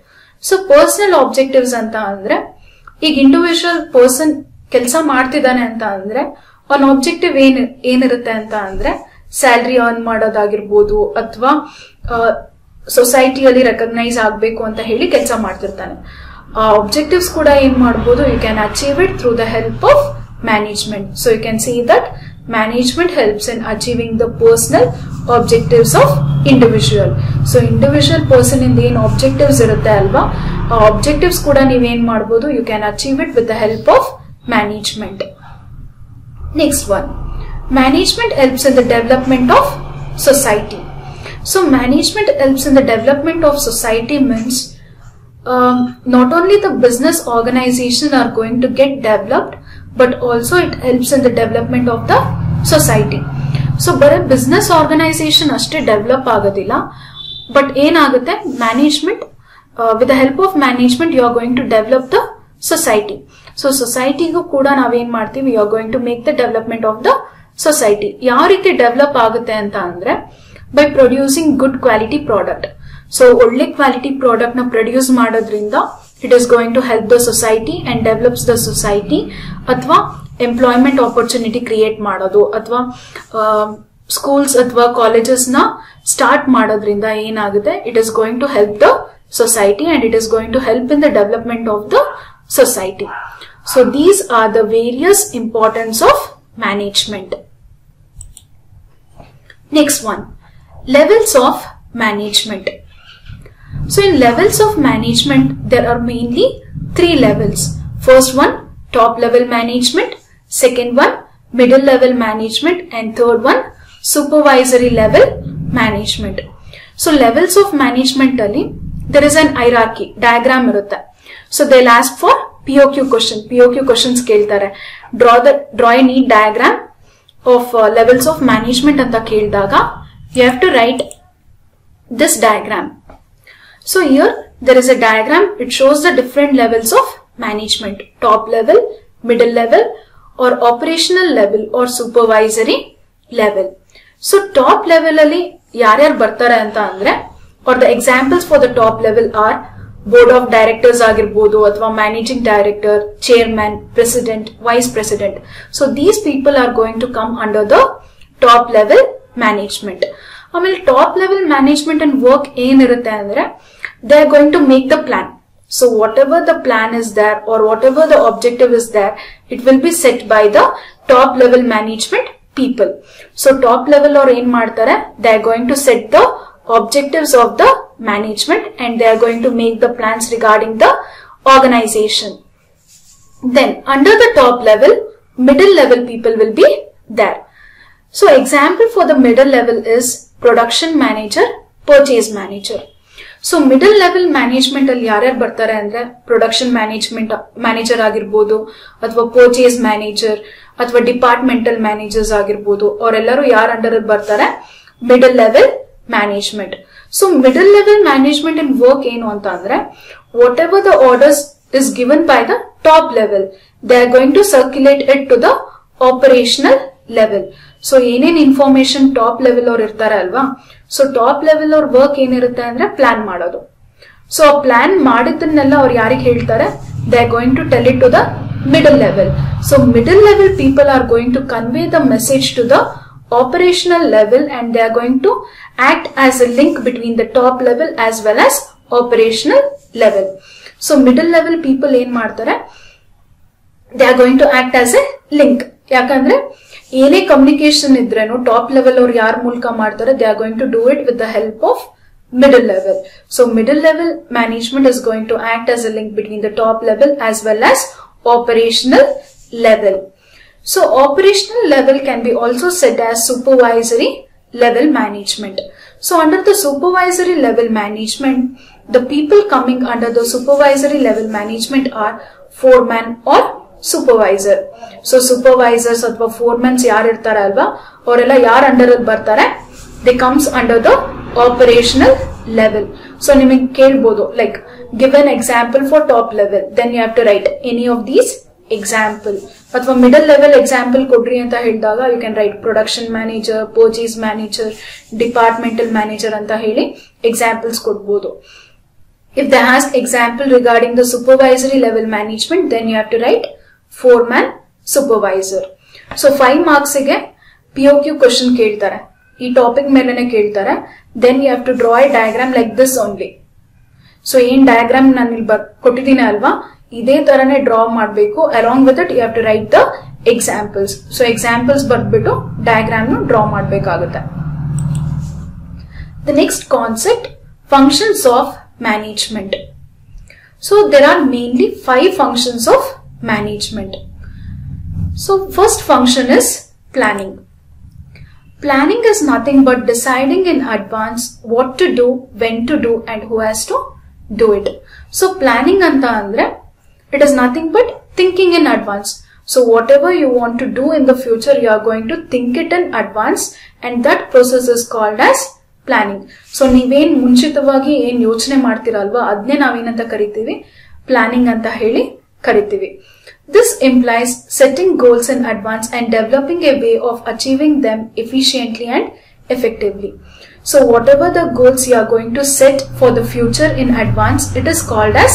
so personal objectives ಅಂತ ಅಂದ್ರೆ, ಈಗ ಇಂಡಿವಿಜುವಲ್ ಪರ್ಸನ್ ಕೆಲಸ ಮಾಡ್ತಿದ್ದಾನೆ ಅಂತ ಅಂದ್ರೆ ಅವನ್ ಆಬ್ಜೆಕ್ಟಿವ್ ಏನ್, ಏನಿರುತ್ತೆ ಅಂತ ಅಂದ್ರೆ ಸ್ಯಾಲ್ರಿ ಅರ್ನ್ ಮಾಡೋದಾಗಿರ್ಬೋದು ಅಥವಾ ಸೊಸೈಟಿಯಲ್ಲಿ ರೆಕಗ್ನೈಸ್ ಆಗಬೇಕು ಅಂತ ಹೇಳಿ ಕೆಲಸ ಮಾಡ್ತಿರ್ತಾನೆ. ಆ ಆಬ್ಜೆಕ್ಟಿವ್ಸ್ ಕೂಡ ಏನ್ ಮಾಡಬಹುದು you can achieve it through the help of management so you can see that management helps in achieving the personal objectives of individual so individual person ಇಂದ ಏನ್ ಆಬ್ಜೆಕ್ಟಿವ್ಸ್ ಇರುತ್ತೆ ಅಲ್ವಾ? ಆ ಆಬ್ಜೆಕ್ಟಿವ್ಸ್ ಕೂಡ ನೀವೇನ್ ಮಾಡಬಹುದು you can achieve it with the help of management next one management helps in the development of society so management helps in the development of society means um, not only the business organization are going to get developed, but also it helps in the development of the society so ಬರೀ ಬಿಸ್ನೆಸ್ ಆರ್ಗನೈಸೇಷನ್ ಅಷ್ಟೇ ಡೆವಲಪ್ ಆಗೋದಿಲ್ಲ. ಬಟ್ ಏನಾಗುತ್ತೆ? Management with the help of management you are going to develop the society so ಸೊಸೈಟಿಗೂ ಕೂಡ ನಾವೇನ್ ಮಾಡ್ತೀವಿ? You are going to make the development of the society ಯಾವ ರೀತಿ ಡೆವಲಪ್ ಆಗುತ್ತೆ ಅಂತ ಅಂದ್ರೆ by producing good quality product so ಒಳ್ಳೆ ಕ್ವಾಲಿಟಿ ಪ್ರಾಡಕ್ಟ್ನ ಪ್ರೊಡ್ಯೂಸ್ ಮಾಡೋದ್ರಿಂದ it is going to help the society and develops the society ಅಥವಾ ಎಂಪ್ಲಾಯ್ಮೆಂಟ್ ಆಪರ್ಚುನಿಟಿ ಕ್ರಿಯೇಟ್ ಮಾಡೋದು. ಅಥವಾ ಸ್ಕೂಲ್ಸ್ ಅಥವಾ ಕಾಲೇಜಸ್ನ ಸ್ಟಾರ್ಟ್ ಮಾಡೋದ್ರಿಂದ ಏನಾಗುತ್ತೆ? It is going to help the society and it is going to help in the development of the society so these are the various importance of management Next one, levels of management. So in levels of management, there are mainly three levels. First one, top level management. Second one, middle level management. And third one, supervisory level management. So levels of management ಅಲ್ಲಿ there is an hierarchy, diagram ಇರುತ್ತೆ. So they'll ask for POQ question. POQ questions ಕೇಳ್ತಾರೆ. Draw the, draw a neat diagram of levels of management ಅಂತ ಕೇಳಿದಾಗ you have to write this diagram So here there is a diagram it shows the different levels of management top level middle level or operational level or supervisory level so top level ಅಲ್ಲಿ ಯಾರ್ಯಾರು ಬರ್ತಾರೆ ಅಂತ ಅಂದ್ರೆ are the examples for the top level are board of directors ಆಗಿರ್ಬೋದು, ಅಥವಾ managing director chairman president vice president so these people are going to come under the top level management ಆಮೇಲೆ top level management and work ಏನಿರುತ್ತೆ ಅಂದ್ರೆ they're going to make the plan. So whatever the plan is there or whatever the objective is there, it will be set by the top level management people. So top level or in Martha, they're going to set the objectives of the management and they're going to make the plans regarding the organization. Then under the top level, middle level people will be there. So example for the middle level is production manager, purchase manager. So middle level management ಅಲ್ಲಿ ಯಾರ್ಯಾರು ಬರ್ತಾರೆ ಅಂದ್ರೆ ಪ್ರೊಡಕ್ಷನ್ ಮ್ಯಾನೇಜ್ಮೆಂಟ್ ಮ್ಯಾನೇಜರ್ ಆಗಿರ್ಬೋದು, ಅಥವಾ ಪರ್ಚೇಸ್ ಮ್ಯಾನೇಜರ್ ಅಥವಾ ಡಿಪಾರ್ಟ್ಮೆಂಟಲ್ ಮ್ಯಾನೇಜರ್ಸ್ ಆಗಿರ್ಬೋದು, ಅವರೆಲ್ಲರೂ ಯಾರ ಅಂಡರ್ ಬರ್ತಾರೆ? Middle level management so middle level management in work ಏನು ಅಂತ ಅಂದ್ರೆ whatever the orders is given by the top level they are going to circulate it to the operational level so ಏನೇನ್ ಇನ್ಫಾರ್ಮೇಶನ್ ಟಾಪ್ ಲೆವೆಲ್ ಅವ್ರು ಇರ್ತಾರೆ ಅಲ್ವಾ? ಸೊ ಟಾಪ್ ಲೆವೆಲ್ ಅವ್ರ ವರ್ಕ್ ಏನಿರುತ್ತೆ ಅಂದ್ರೆ ಪ್ಲಾನ್ ಮಾಡೋದು. ಸೊ ಆ ಪ್ಲಾನ್ ಮಾಡಿದ್ದನ್ನೆಲ್ಲ ಅವ್ರು ಯಾರಿಗೆ ಹೇಳ್ತಾರೆ? They are going to tell it to the middle level so middle level people are going to convey the message to the operational level and they are going to act as a link between the top level as well as operational level so middle level people ಏನ್ ಮಾಡ್ತಾರೆ? They are going to act as a link ಯಾಕಂದ್ರೆ ಏನೇ ಕಮ್ಯುನಿಕೇಶನ್ ಇದ್ರೇನು ಟಾಪ್ ಲೆವೆಲ್ ಅವ್ರು ಯಾರ ಮೂಲಕ ಮಾಡ್ತಾರೆ they are going to do it with the help of middle level. So middle level management is going to act as a link between the top level as well as operational level. So operational level can be also said as supervisory level management. So under the supervisory level management, the people coming under the supervisory level management are foreman or supervisor. So supervisors ಅಥವಾ ಫೋರ್ಮನ್ಸ್ ಯಾರು ಇರ್ತಾರೆ ಅಲ್ವಾ? ಅವರೆಲ್ಲ ಯಾರ ಅಂಡರ್ ಅಲ್ಲಿ ಬರ್ತಾರೆ? They comes under the operational level so ನಿಮಗೆ ಕೇಳ್ಬೋದು like give an example for top level then you have to write any of these example ಅಥವಾ ಮಿಡಲ್ ಲೆವೆಲ್ ಎಕ್ಸಾಂಪಲ್ ಕೊಡ್ರಿ ಅಂತ ಹೇಳಿದಾಗ you can write production manager purchase manager departmental manager ಅಂತ ಹೇಳಿ ಎಕ್ಸಾಂಪಲ್ಸ್ ಕೊಡ್ಬೋದು. If the has example regarding the supervisory level management then you have to to write man supervisor so five marks ಗೆ ಓ ಕ್ಯೂ ಕ್ವಶನ್ ಕೇಳ್ತಾರೆ. ಈ ಟಾಪಿಕ್ ಮೇಲೆನೆ ಕೇಳ್ತಾರೆ. Then you have to draw a diagram like this only so ಏನ್ ಡಯಾಗ್ರಾಮ್ ನಾನು ಇಲ್ಲಿ ಬರ್ ಕೊಟ್ಟಿದ್ದೀನಿ ಅಲ್ವಾ? ಇದೇ ತರನೇ ಡ್ರಾ ಮಾಡಬೇಕು. Along with it you have to write the examples so examples ಬರ್ದ್ಬಿಟ್ಟು diagram draw ಮಾಡಬೇಕಾಗುತ್ತೆ. The next concept functions of management so there are mainly five functions of management. So first function is planning. Planning is nothing but deciding in advance what to do, when to do and who has to do it. So planning anta andre it is nothing but thinking in advance. So whatever you want to do in the future, you are going to think it in advance and that process is called as planning so ನೀವೇನ್ ಮುಂಚಿತವಾಗಿ ಏನ್ ಯೋಚನೆ ಮಾಡ್ತೀರಲ್ವಾ ಅದನ್ನೇ ನಾವೇನಂತ ಕರಿತೀವಿ ಪ್ಲಾನಿಂಗ್ ಅಂತ ಹೇಳಿ ಕರಿತೀವಿ this implies setting goals in advance and developing a way of achieving them efficiently and effectively. So whatever the goals you are going to set for the future in advance, it is called as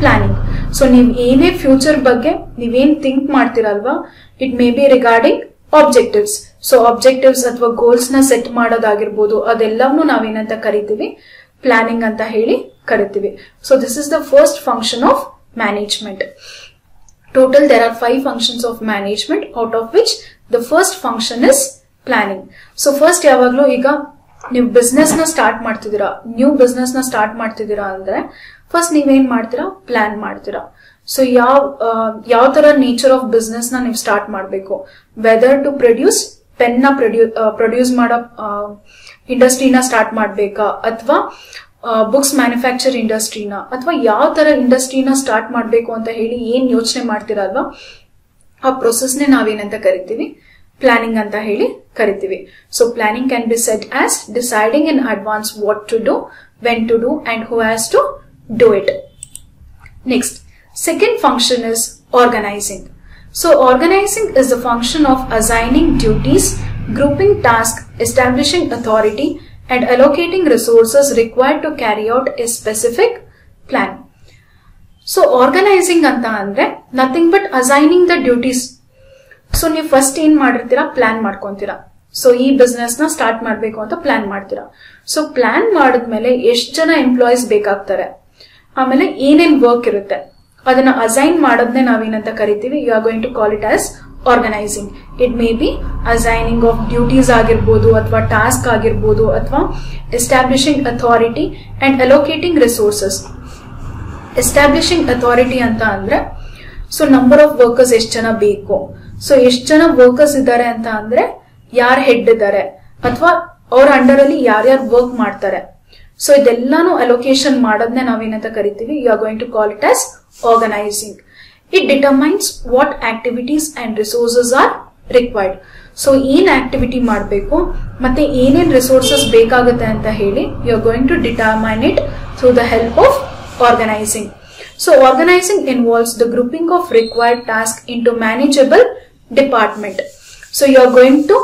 planning. So ನೀವು ಏನೇ ಫ್ಯೂಚರ್ ಬಗ್ಗೆ ನೀವೇನ್ think ಮಾಡ್ತೀರಲ್ವಾ it may be regarding objectives so objectives ಅಥವಾ ಗೋಲ್ಸ್ನ ಸೆಟ್ ಮಾಡೋದಾಗಿರ್ಬೋದು ಅದೆಲ್ಲವನ್ನೂ ನಾವೇನಂತ ಕರಿತೀವಿ ಪ್ಲಾನಿಂಗ್ ಅಂತ ಹೇಳಿ ಕರಿತೀವಿ so this is the first function of management total there are five functions of management out of which the first function is planning so first ಯಾವಾಗ್ಲೂ ಈಗ ನೀವು ಬಿಸ್ನೆಸ್ನ ಸ್ಟಾರ್ಟ್ ಮಾಡ್ತಿದ್ದೀರಾ? ನ್ಯೂ ಬಿಸ್ನೆಸ್ನ ಸ್ಟಾರ್ಟ್ ಮಾಡ್ತಿದ್ದೀರಾ ಅಂದ್ರೆ ಫಸ್ಟ್ ನೀವೇನ್ ಮಾಡ್ತೀರಾ? ಪ್ಲಾನ್ ಮಾಡ್ತೀರಾ. ಸೊ ಯಾವ ಯಾವ ತರ ನೇಚರ್ ಆಫ್ ಬಿಸ್ನೆಸ್ನ ನೀವು ಸ್ಟಾರ್ಟ್ ಮಾಡಬೇಕು? ವೆದರ್ ಟು ಪ್ರೊಡ್ಯೂಸ್ ಪೆನ್ನ ಪ್ರೊಡ್ಯೂ ಪ್ರೊಡ್ಯೂಸ್ ಮಾಡೋ ಇಂಡಸ್ಟ್ರಿನ ಸ್ಟಾರ್ಟ್ ಮಾಡಬೇಕಾ? ಅಥವಾ ಬುಕ್ಸ್ ಮ್ಯಾನುಫ್ಯಾಕ್ಚರ್ ಇಂಡಸ್ಟ್ರಿನ ಅಥವಾ ಯಾವ ತರ ಇಂಡಸ್ಟ್ರಿನ ಸ್ಟಾರ್ಟ್ ಮಾಡಬೇಕು ಅಂತ ಹೇಳಿ ಏನ್ ಯೋಚನೆ ಮಾಡ್ತಿರಲ್ವಾ, ಆ ಪ್ರೊಸೆಸ್ನೇ ನಾವೇನಂತ ಕರಿತೀವಿ? ಪ್ಲಾನಿಂಗ್ ಅಂತ ಹೇಳಿ ಕರಿತೀವಿ. So planning can be set as deciding in advance what to do when to do and who has to do it next second function is organizing so organizing is the function of assigning duties grouping task establishing authority and allocating resources required to carry out a specific plan. So organizing ಅಂತ ಅಂದ್ರೆ nothing but assigning the duties so ನೀವು ಫಸ್ಟ್ ಏನ್ ಮಾಡಿರ್ತೀರಾ? ಪ್ಲಾನ್ ಮಾಡ್ಕೊಂತೀರಾ. ಸೊ ಈ ಬಿಸ್ನೆಸ್ನ ಸ್ಟಾರ್ಟ್ ಮಾಡಬೇಕು ಅಂತ ಪ್ಲಾನ್ ಮಾಡ್ತೀರಾ. ಸೊ ಪ್ಲಾನ್ ಮಾಡಿದ್ಮೇಲೆ ಎಷ್ಟು ಜನ ಎಂಪ್ಲಾಯೀಸ್ ಬೇಕಾಗ್ತಾರೆ? ಆಮೇಲೆ ಏನೇನ್ ವರ್ಕ್ ಇರುತ್ತೆ? ಅದನ್ನ ಅಸೈನ್ ಮಾಡೋದನ್ನೇ ನಾವೇನಂತ ಕರಿತೀವಿ? You are going to call it as organizing it may be assigning of duties ಆಗಿರ್ಬೋದು ಅಥವಾ ಟಾಸ್ಕ್ ಆಗಿರ್ಬೋದು ಅಥವಾ establishing authority and allocating resources establishing authority ಅಂತ ಅಂದ್ರೆ ಸೊ ನಂಬರ್ ಆಫ್ ವರ್ಕರ್ಸ್ ಎಷ್ಟು ಜನ ಬೇಕು? ಸೊ ಎಷ್ಟು ಜನ ವರ್ಕರ್ಸ್ ಇದ್ದಾರೆ ಅಂತ ಅಂದ್ರೆ, ಯಾರು ಹೆಡ್ ಇದ್ದಾರೆ? ಅಥವಾ ಅವ್ರ ಅಂಡರ್ ಅಲ್ಲಿ ಯಾರ್ಯಾರು ವರ್ಕ್ ಮಾಡ್ತಾರೆ? ಸೊ ಇದೆಲ್ಲಾನು ಅಲೋಕೇಶನ್ ಮಾಡೋದನ್ನೇ ನಾವೇನಂತ ಕರಿತೀವಿ? You are going to call it as organizing it determines what activities and resources are required so ಏನ್ ಆಕ್ಟಿವಿಟಿ ಮಾಡಬೇಕು, ಮತ್ತೆ ಏನೇನ್ ರಿಸೋರ್ಸಸ್ ಬೇಕಾಗುತ್ತೆ ಅಂತ ಹೇಳಿ you are going to determine it through the help of organizing so organizing involves the grouping of required task into manageable department so you are going to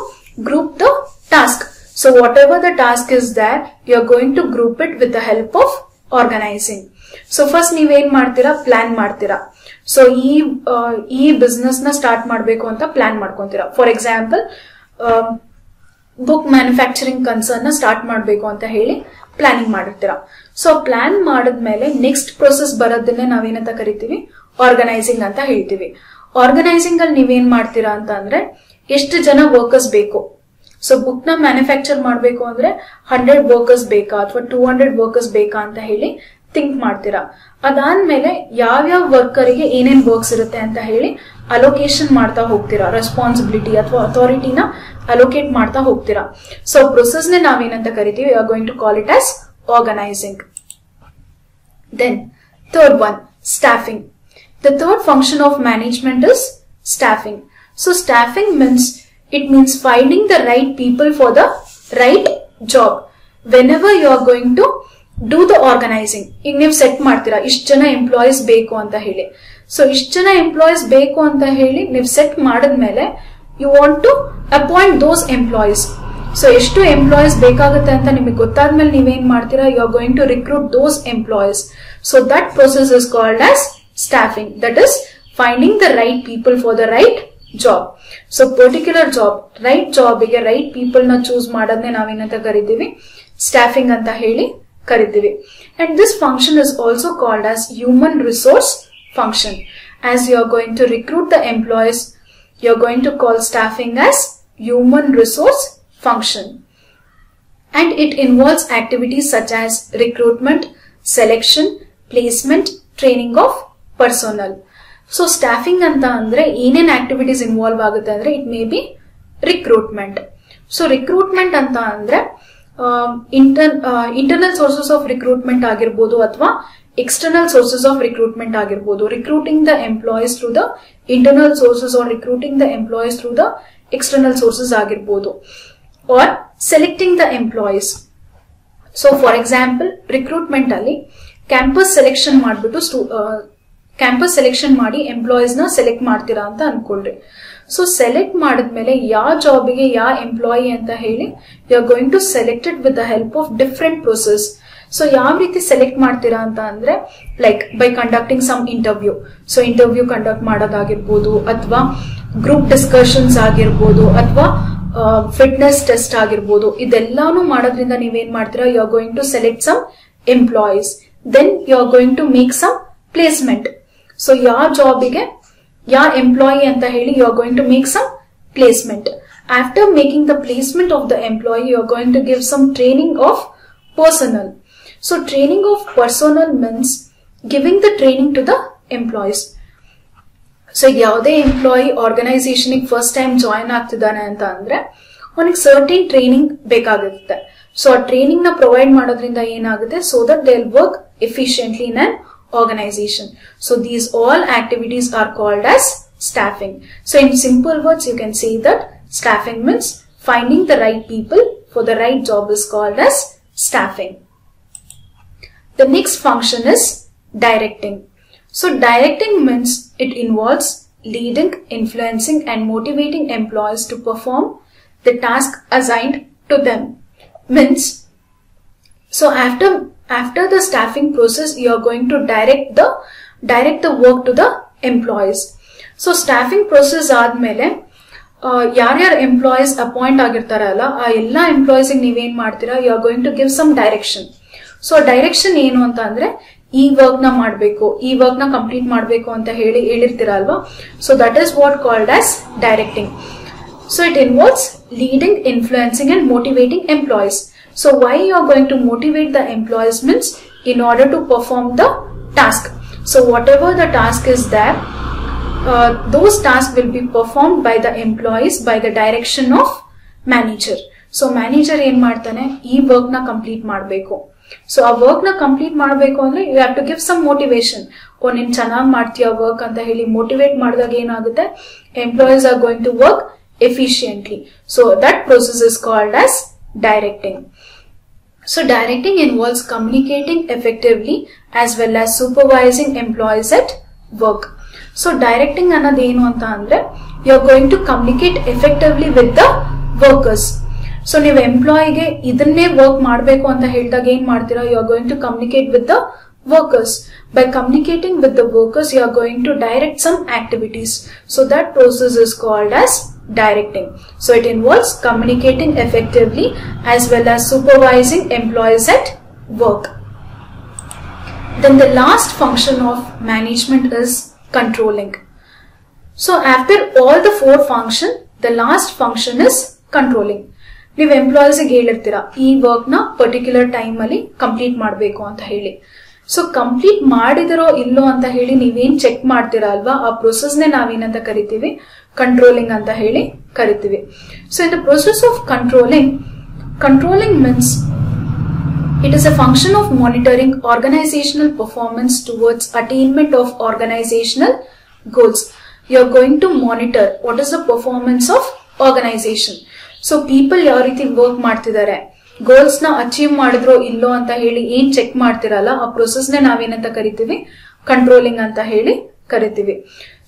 group the task so whatever the task is there you are going to group it with the help of organizing so first ನೀವೇನ್ ಮಾಡ್ತೀರಾ? ಪ್ಲಾನ್ ಮಾಡ್ತೀರಾ. ಸೊ ಈ ಈ ಬಿಸ್ನೆಸ್ನ ಸ್ಟಾರ್ಟ್ ಮಾಡಬೇಕು ಅಂತ ಪ್ಲಾನ್ ಮಾಡ್ಕೊಂತೀರಾ. ಫಾರ್ ಎಕ್ಸಾಂಪಲ್ ಬುಕ್ ಮ್ಯಾನುಫ್ಯಾಕ್ಚರಿಂಗ್ ಕನ್ಸರ್ನ್ನ ಸ್ಟಾರ್ಟ್ ಮಾಡಬೇಕು ಅಂತ ಹೇಳಿ ಪ್ಲಾನಿಂಗ್ ಮಾಡಿರ್ತೀರಾ. ಸೊ ಪ್ಲಾನ್ ಮಾಡಿದ್ಮೇಲೆ ನೆಕ್ಸ್ಟ್ ಪ್ರೊಸೆಸ್ ಬರೋದನ್ನೇ ನಾವೇನಂತ ಕರಿತೀವಿ? ಆರ್ಗನೈಸಿಂಗ್ ಅಂತ ಹೇಳ್ತೀವಿ. ಆರ್ಗನೈಸಿಂಗ್ ಅಲ್ಲಿ ನೀವೇನ್ ಮಾಡ್ತೀರಾ ಅಂತ ಅಂದ್ರೆ, ಎಷ್ಟು ಜನ ವರ್ಕರ್ಸ್ ಬೇಕು? ಸೊ ಬುಕ್ನ ಮ್ಯಾನುಫ್ಯಾಕ್ಚರ್ ಮಾಡಬೇಕು ಅಂದ್ರೆ ಹಂಡ್ರೆಡ್ ವರ್ಕರ್ಸ್ ಬೇಕಾ ಅಥವಾ ಟೂ ಹಂಡ್ರೆಡ್ ವರ್ಕರ್ಸ್ ಬೇಕಾ ಅಂತ ಹೇಳಿ ಥಿಂಕ್ ಮಾಡ್ತೀರಾ? ಅದಾದ್ಮೇಲೆ ಯಾವ್ಯಾವ ವರ್ಕರಿಗೆ ಏನೇನ್ ವರ್ಕ್ಸ್ ಇರುತ್ತೆ ಅಂತ ಹೇಳಿ ಅಲೋಕೇಶನ್ ಮಾಡ್ತಾ ಹೋಗ್ತೀರಾ. ರೆಸ್ಪಾನ್ಸಿಬಿಲಿಟಿ ಅಥವಾ ಅಥಾರಿಟಿನ ಅಲೋಕೇಟ್ ಮಾಡ್ತಾ ಹೋಗ್ತೀರಾ. ಸೊ ಪ್ರೊಸೆಸ್ ನೇ ನಾವೇನಂತ ಕರಿತೀವಿ? Are going to call it as organizing then third one staffing the third function of management is staffing so staffing means it means finding the right people for the right job. Whenever you are going to do the organizing ಈಗ ನೀವು ಸೆಟ್ ಮಾಡ್ತೀರಾ, ಇಷ್ಟು ಜನ ಎಂಪ್ಲಾಯೀಸ್ ಬೇಕು ಅಂತ ಹೇಳಿ. ಸೊ ಇಷ್ಟು ಜನ ಎಂಪ್ಲಾಯೀಸ್ ಬೇಕು ಅಂತ ಹೇಳಿ ನೀವು ಸೆಟ್ ಮಾಡಿದ್ಮೇಲೆ you want to appoint those employees so ಎಷ್ಟು ಎಂಪ್ಲಾಯೀಸ್ ಬೇಕಾಗುತ್ತೆ ಅಂತ ನಿಮಗೆ ಗೊತ್ತಾದ್ಮೇಲೆ ನೀವೇನ್ ಮಾಡ್ತೀರಾ you are going to recruit those employees so that process is called as staffing that is finding the right people for the right job so particular job right ಜಾಬ್ಗೆ right ಪೀಪಲ್ನ ಚೂಸ್ ಮಾಡೋದನ್ನೇ ನಾವೇನಂತ ಕರಿತೀವಿ? ಸ್ಟಾಫಿಂಗ್ ಅಂತ ಹೇಳಿ. ಕರಿತೀವಿ. And this function is also called as human resource function as you are going to recruit the employees you are going to call staffing as human resource function and it involves activities such as recruitment, selection, placement, training of personnel. So staffing ಅಂತ ಅಂದ್ರೆ ಏನೇನ್ ಆಕ್ಟಿವಿಟೀಸ್ ಇನ್ವಾಲ್ವ್ ಆಗುತ್ತೆ ಅಂದ್ರೆ it may be recruitment so recruitment ಅಂತ ಅಂದ್ರೆ inter internal sources of recruitment ಆಗಿರ್ಬೋದು ಅಥವಾ ಎಕ್ಸ್ಟರ್ನಲ್ ಸೋರ್ಸಸ್ ಆಫ್ ರಿಕ್ರೂಟ್ಮೆಂಟ್ ಆಗಿರ್ಬೋದು. Recruiting the employees through the internal sources or recruiting the employees through the external sources ಆಗಿರ್ಬೋದು. Or selecting the employees so for example recruitment ಅಲ್ಲಿ ಕ್ಯಾಂಪಸ್ ಸೆಲೆಕ್ಷನ್ ಮಾಡಿಬಿಟ್ಟು ಕ್ಯಾಂಪಸ್ ಸೆಲೆಕ್ಷನ್ ಮಾಡಿ ಎಂಪ್ಲಾಯೀಸ್ನ ಸೆಲೆಕ್ಟ್ ಮಾಡ್ತೀರಾ ಅಂತ ಅನ್ಕೊಳ್ರಿ. ಸೊ ಸೆಲೆಕ್ಟ್ ಮಾಡಿದ್ಮೇಲೆ ಯಾವ ಜಾಬಿಗೆ ಯಾವ ಎಂಪ್ಲಾಯಿ ಅಂತ ಹೇಳಿ you are going to selected with the help of different process so ಯಾವ ರೀತಿ ಸೆಲೆಕ್ಟ್ ಮಾಡ್ತೀರಾ ಅಂತ ಅಂದ್ರೆ like by conducting some interview so interview conduct ಮಾಡೋದಾಗಿರ್ಬೋದು, ಅಥವಾ ಗ್ರೂಪ್ ಡಿಸ್ಕಷನ್ಸ್ ಆಗಿರ್ಬೋದು, ಅಥವಾ ಫಿಟ್ನೆಸ್ ಟೆಸ್ಟ್ ಆಗಿರ್ಬೋದು, ಇದೆಲ್ಲಾನು ಮಾಡೋದ್ರಿಂದ ನೀವೇನ್ ಮಾಡ್ತೀರಾ you are going to select some employees then you are going to make some placement so ಯಾವ ಜಾಬಿಗೆ ಯಾವ ಎಂಪ್ಲಾಯಿ ಅಂತ ಹೇಳಿ you are going to make some placement after making the placement of the employee you are going to give some training of personnel so training of personnel means giving the training to the employees so ಈಗ ಯಾವುದೇ employee organization first time join ಆಗ್ತಿದ್ದಾನೆ ಅಂತ ಅಂದ್ರೆ, ಅವನಿಗೆ ಸರ್ಟಿನ್ ಟ್ರೈನಿಂಗ್ ಬೇಕಾಗುತ್ತೆ ಸೊ ಆ ಟ್ರೈನಿಂಗ್ನ ಪ್ರೊವೈಡ್ ಮಾಡೋದ್ರಿಂದ ಏನಾಗುತ್ತೆ? So that they'll work efficiently in an organization. So these all activities are called as staffing. So in simple words, you can say that staffing means finding the right people for the right job is called as staffing. The next function is directing. So directing means it involves leading, influencing and motivating employees to perform the task assigned to them. Means, so after after the staffing process, you are going to direct the direct the work to the employees. So staffing process ಆದ್ಮೇಲೆ ಯಾರ್ಯಾರು ಎಂಪ್ಲಾಯೀಸ್ ಅಪಾಯಿಂಟ್ ಆಗಿರ್ತಾರಲ್ಲ, ಆ ಎಲ್ಲ ಎಂಪ್ಲಾಯೀಸ್ ನೀವೇನ್ ಮಾಡ್ತೀರಾ you are going to give some direction so direction ಏನು ಅಂತ ಅಂದ್ರೆ, ಈ ವರ್ಕ್ನ ಮಾಡಬೇಕು, ಈ ವರ್ಕ್ನ ಕಂಪ್ಲೀಟ್ ಮಾಡಬೇಕು ಅಂತ ಹೇಳಿ ಹೇಳಿರ್ತೀರ ಅಲ್ವಾ so that is what called as directing so it involves leading influencing and motivating employees So why you are going to motivate the employees means in order to perform the task. So whatever the task is there, uh, those tasks will be performed by the employees by the direction of manager. So manager ಏನ್ ಮಾಡ್ತಾನೆ ಈ ವರ್ಕ್ ನ ಕಂಪ್ಲೀಟ್ ಮಾಡಬೇಕು ಸೊ ಆ ವರ್ಕ್ ನ ಕಂಪ್ಲೀಟ್ ಮಾಡಬೇಕು ಅಂದ್ರೆ you have to give some motivation ಓ ನೀನ್ ಚೆನ್ನಾಗಿ ಮಾಡ್ತೀಯ ವರ್ಕ್ ಅಂತ ಹೇಳಿ ಮೋಟಿವೇಟ್ ಮಾಡಿದಾಗ ಏನಾಗುತ್ತೆ employees are going to work efficiently so that process is called as directing. So, directing involves communicating effectively as well as supervising employees at work. So directing ಅನ್ನೋದು ಏನು ಅಂತ ಅಂದ್ರೆ you are going to communicate effectively with the workers so ನೀವು ಎಂಪ್ಲಾಯಿಗೆ ಇದನ್ನೇ ವರ್ಕ್ ಮಾಡಬೇಕು ಅಂತ ಹೇಳಿದಾಗ ಏನ್ ಮಾಡ್ತೀರಾ? You are going to communicate with the workers by communicating with the workers you are going to direct some activities so that process is called as directing. So it involves communicating effectively as well as supervising employees at work. Then the last function of management is controlling. So after all the four function, the last function is controlling. ನೀವು ಎಂಪ್ಲಾಯೀಸಿಗೆ ಹೇಳಿರ್ತೀರಾ ಈ ವರ್ಕ್ನ ಪರ್ಟಿಕ್ಯುಲರ್ ಟೈಮಲ್ಲಿ ಕಂಪ್ಲೀಟ್ ಮಾಡಬೇಕು ಅಂತ ಹೇಳಿ ಸೊ ಕಂಪ್ಲೀಟ್ ಮಾಡಿದಿರೋ ಇಲ್ಲೋ ಅಂತ ಹೇಳಿ ನೀವೇನ್ ಚೆಕ್ ಮಾಡ್ತೀರಾ ಅಲ್ವಾ ಆ ಪ್ರೊಸೆಸ್ನೇ ನಾವೇನಂತ ಕರಿತೀವಿ ಕಂಟ್ರೋಲಿಂಗ್ ಅಂತ ಹೇಳಿ ಕರಿತೀವಿ. So in the process of controlling controlling means it is a function of monitoring organizational performance towards attainment of organizational goals you are going to monitor what is the performance of organization so people ಯಾವ ರೀತಿ ವರ್ಕ್ ಮಾಡ್ತಿದ್ದಾರೆ? ಗೋಲ್ಸ್ನ ಅಚೀವ್ ಮಾಡಿದ್ರೋ ಇಲ್ಲೋ ಅಂತ ಹೇಳಿ ಏನ್ ಚೆಕ್ ಮಾಡ್ತಿರಲ್ಲ, ಆ ಪ್ರೊಸೆಸ್ ನಾವೇನಂತ ಕರಿತೀವಿ? ಕಂಟ್ರೋಲಿಂಗ್ ಅಂತ ಹೇಳಿ ಕರಿತೀವಿ.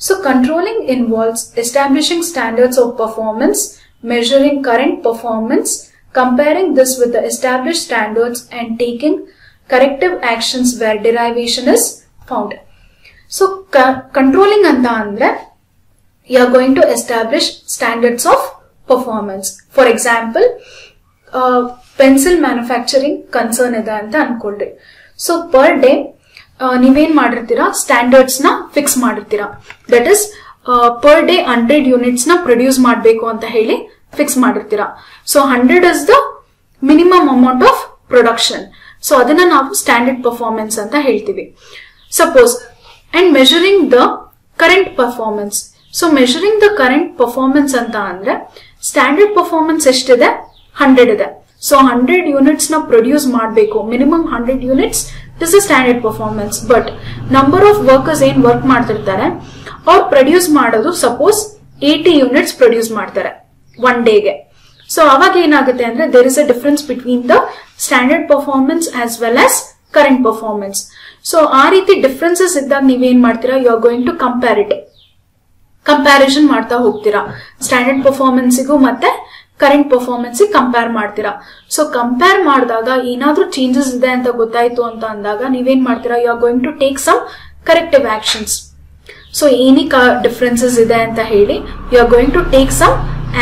So controlling involves establishing standards of performance measuring current performance, comparing this with the established standards and taking corrective actions where derivation is found. So, controlling ಅಂತ ಅಂದ್ರೆ you are going to establish standards of performance. For example, pencil manufacturing concern ಇದೆ ಅಂತ ಅನ್ಕೊಳ್ರಿ ಸೊ ಪರ್ ಡೇ ನೀವೇನ್ ಮಾಡಿರ್ತೀರಾ? ಸ್ಟ್ಯಾಂಡರ್ಡ್ಸ್ನ fix ಮಾಡಿರ್ತೀರಾ? That is per day hundred ಯೂನಿಟ್ಸ್ನ produce ಮಾಡಬೇಕು ಅಂತ ಹೇಳಿ fix ಮಾಡಿರ್ತೀರಾ? So hundred is the minimum amount of production so ಅದನ್ನ ನಾವು ಸ್ಟ್ಯಾಂಡರ್ಡ್ ಪರ್ಫಾರ್ಮೆನ್ಸ್ ಅಂತ ಹೇಳ್ತೀವಿ. Suppose and measuring the current performance so measuring the current performance ಅಂತ ಅಂದ್ರೆ ಸ್ಟ್ಯಾಂಡರ್ಡ್ ಪರ್ಫಾರ್ಮೆನ್ಸ್ ಎಷ್ಟಿದೆ? ಹಂಡ್ರೆಡ್ ಇದೆ. ಸೊ ಹಂಡ್ರೆಡ್ ಯೂನಿಟ್ಸ್ನ ಪ್ರೊಡ್ಯೂಸ್ ಮಾಡಬೇಕು. Minimum hundred units this is standard performance but number of workers ಏನ್ ವರ್ಕ್ ಮಾಡ್ತಿರ್ತಾರೆ, ಅವ್ರು ಪ್ರೊಡ್ಯೂಸ್ ಮಾಡೋದು ಸಪೋಸ್ ಏಟಿ ಯೂನಿಟ್ಸ್ ಪ್ರೊಡ್ಯೂಸ್ ಮಾಡ್ತಾರೆ ಒನ್ ಡೇಗೆ ಸೊ ಅವಾಗ ಏನಾಗುತ್ತೆ ಅಂದ್ರೆ there is a difference between the standard performance as well as current performance so ಆ ರೀತಿ ಡಿಫ್ರೆನ್ಸಸ್ ಇದ್ದಾಗ ನೀವೇನ್ ಮಾಡ್ತೀರಾ? You are going to comparative comparison ಮಾಡ್ತಾ ಹೋಗ್ತೀರಾ. ಸ್ಟ್ಯಾಂಡರ್ಡ್ ಪರ್ಫಾರ್ಮೆನ್ಸ್ಗೂ ಮತ್ತೆ ಕರೆಂಟ್ ಪರ್ಫಾರ್ಮೆನ್ಸ್ ಕಂಪೇರ್ ಮಾಡ್ತೀರಾ? ಸೊ ಕಂಪೇರ್ ಮಾಡಿದಾಗ ಏನಾದ್ರೂ ಚೇಂಜಸ್ ಇದೆ ಅಂತ ಗೊತ್ತಾಯ್ತು ಅಂತ ಅಂದಾಗ ನೀವೇನ್ ಮಾಡ್ತೀರಾ? You are going to take some corrective actions so ಏನಕ್ಕೆ ಡಿಫ್ರೆನ್ಸಸ್ ಇದೆ ಅಂತ ಹೇಳಿ you are going to take some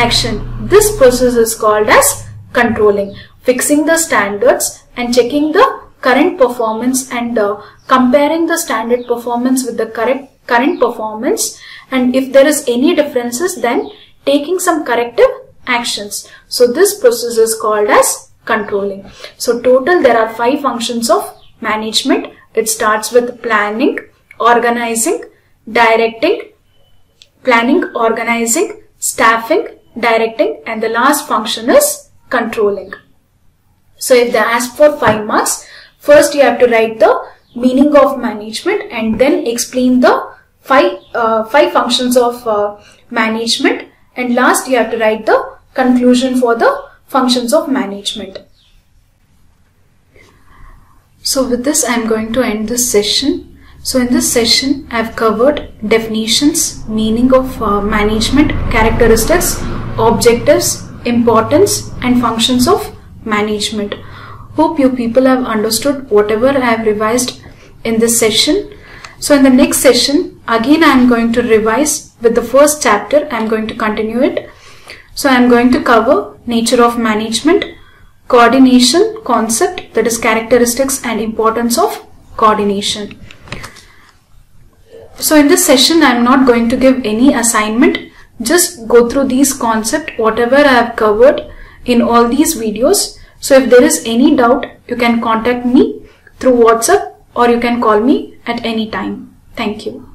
action this process is called as controlling fixing the standards and checking the current performance and uh, comparing the standard performance with the correct current performance. And if there is any differences then taking some corrective actions. So this process is called as controlling. So total there are five functions of management. It starts with planning organizing directing planning organizing staffing directing and the last function is controlling. So if they ask for five marks First, you have to write the meaning of management and then explain the five uh, five functions of uh, management. And last, you have to write the conclusion for the functions of management. So with this, I am going to end this session. So in this session, I have covered definitions, meaning of uh, management, characteristics, objectives, importance, and functions of management. Hope you people have understood whatever I have revised in this session. So in the next session, again I am going to revise with the first chapter. I am going to continue it. So I am going to cover nature of management, coordination concept that is characteristics and importance of coordination. So in this session, I am not going to give any assignment. Just go through these concept, whatever I have covered in all these videos. So if there is any doubt, you can contact me through WhatsApp or you can call me at any time. Thank you.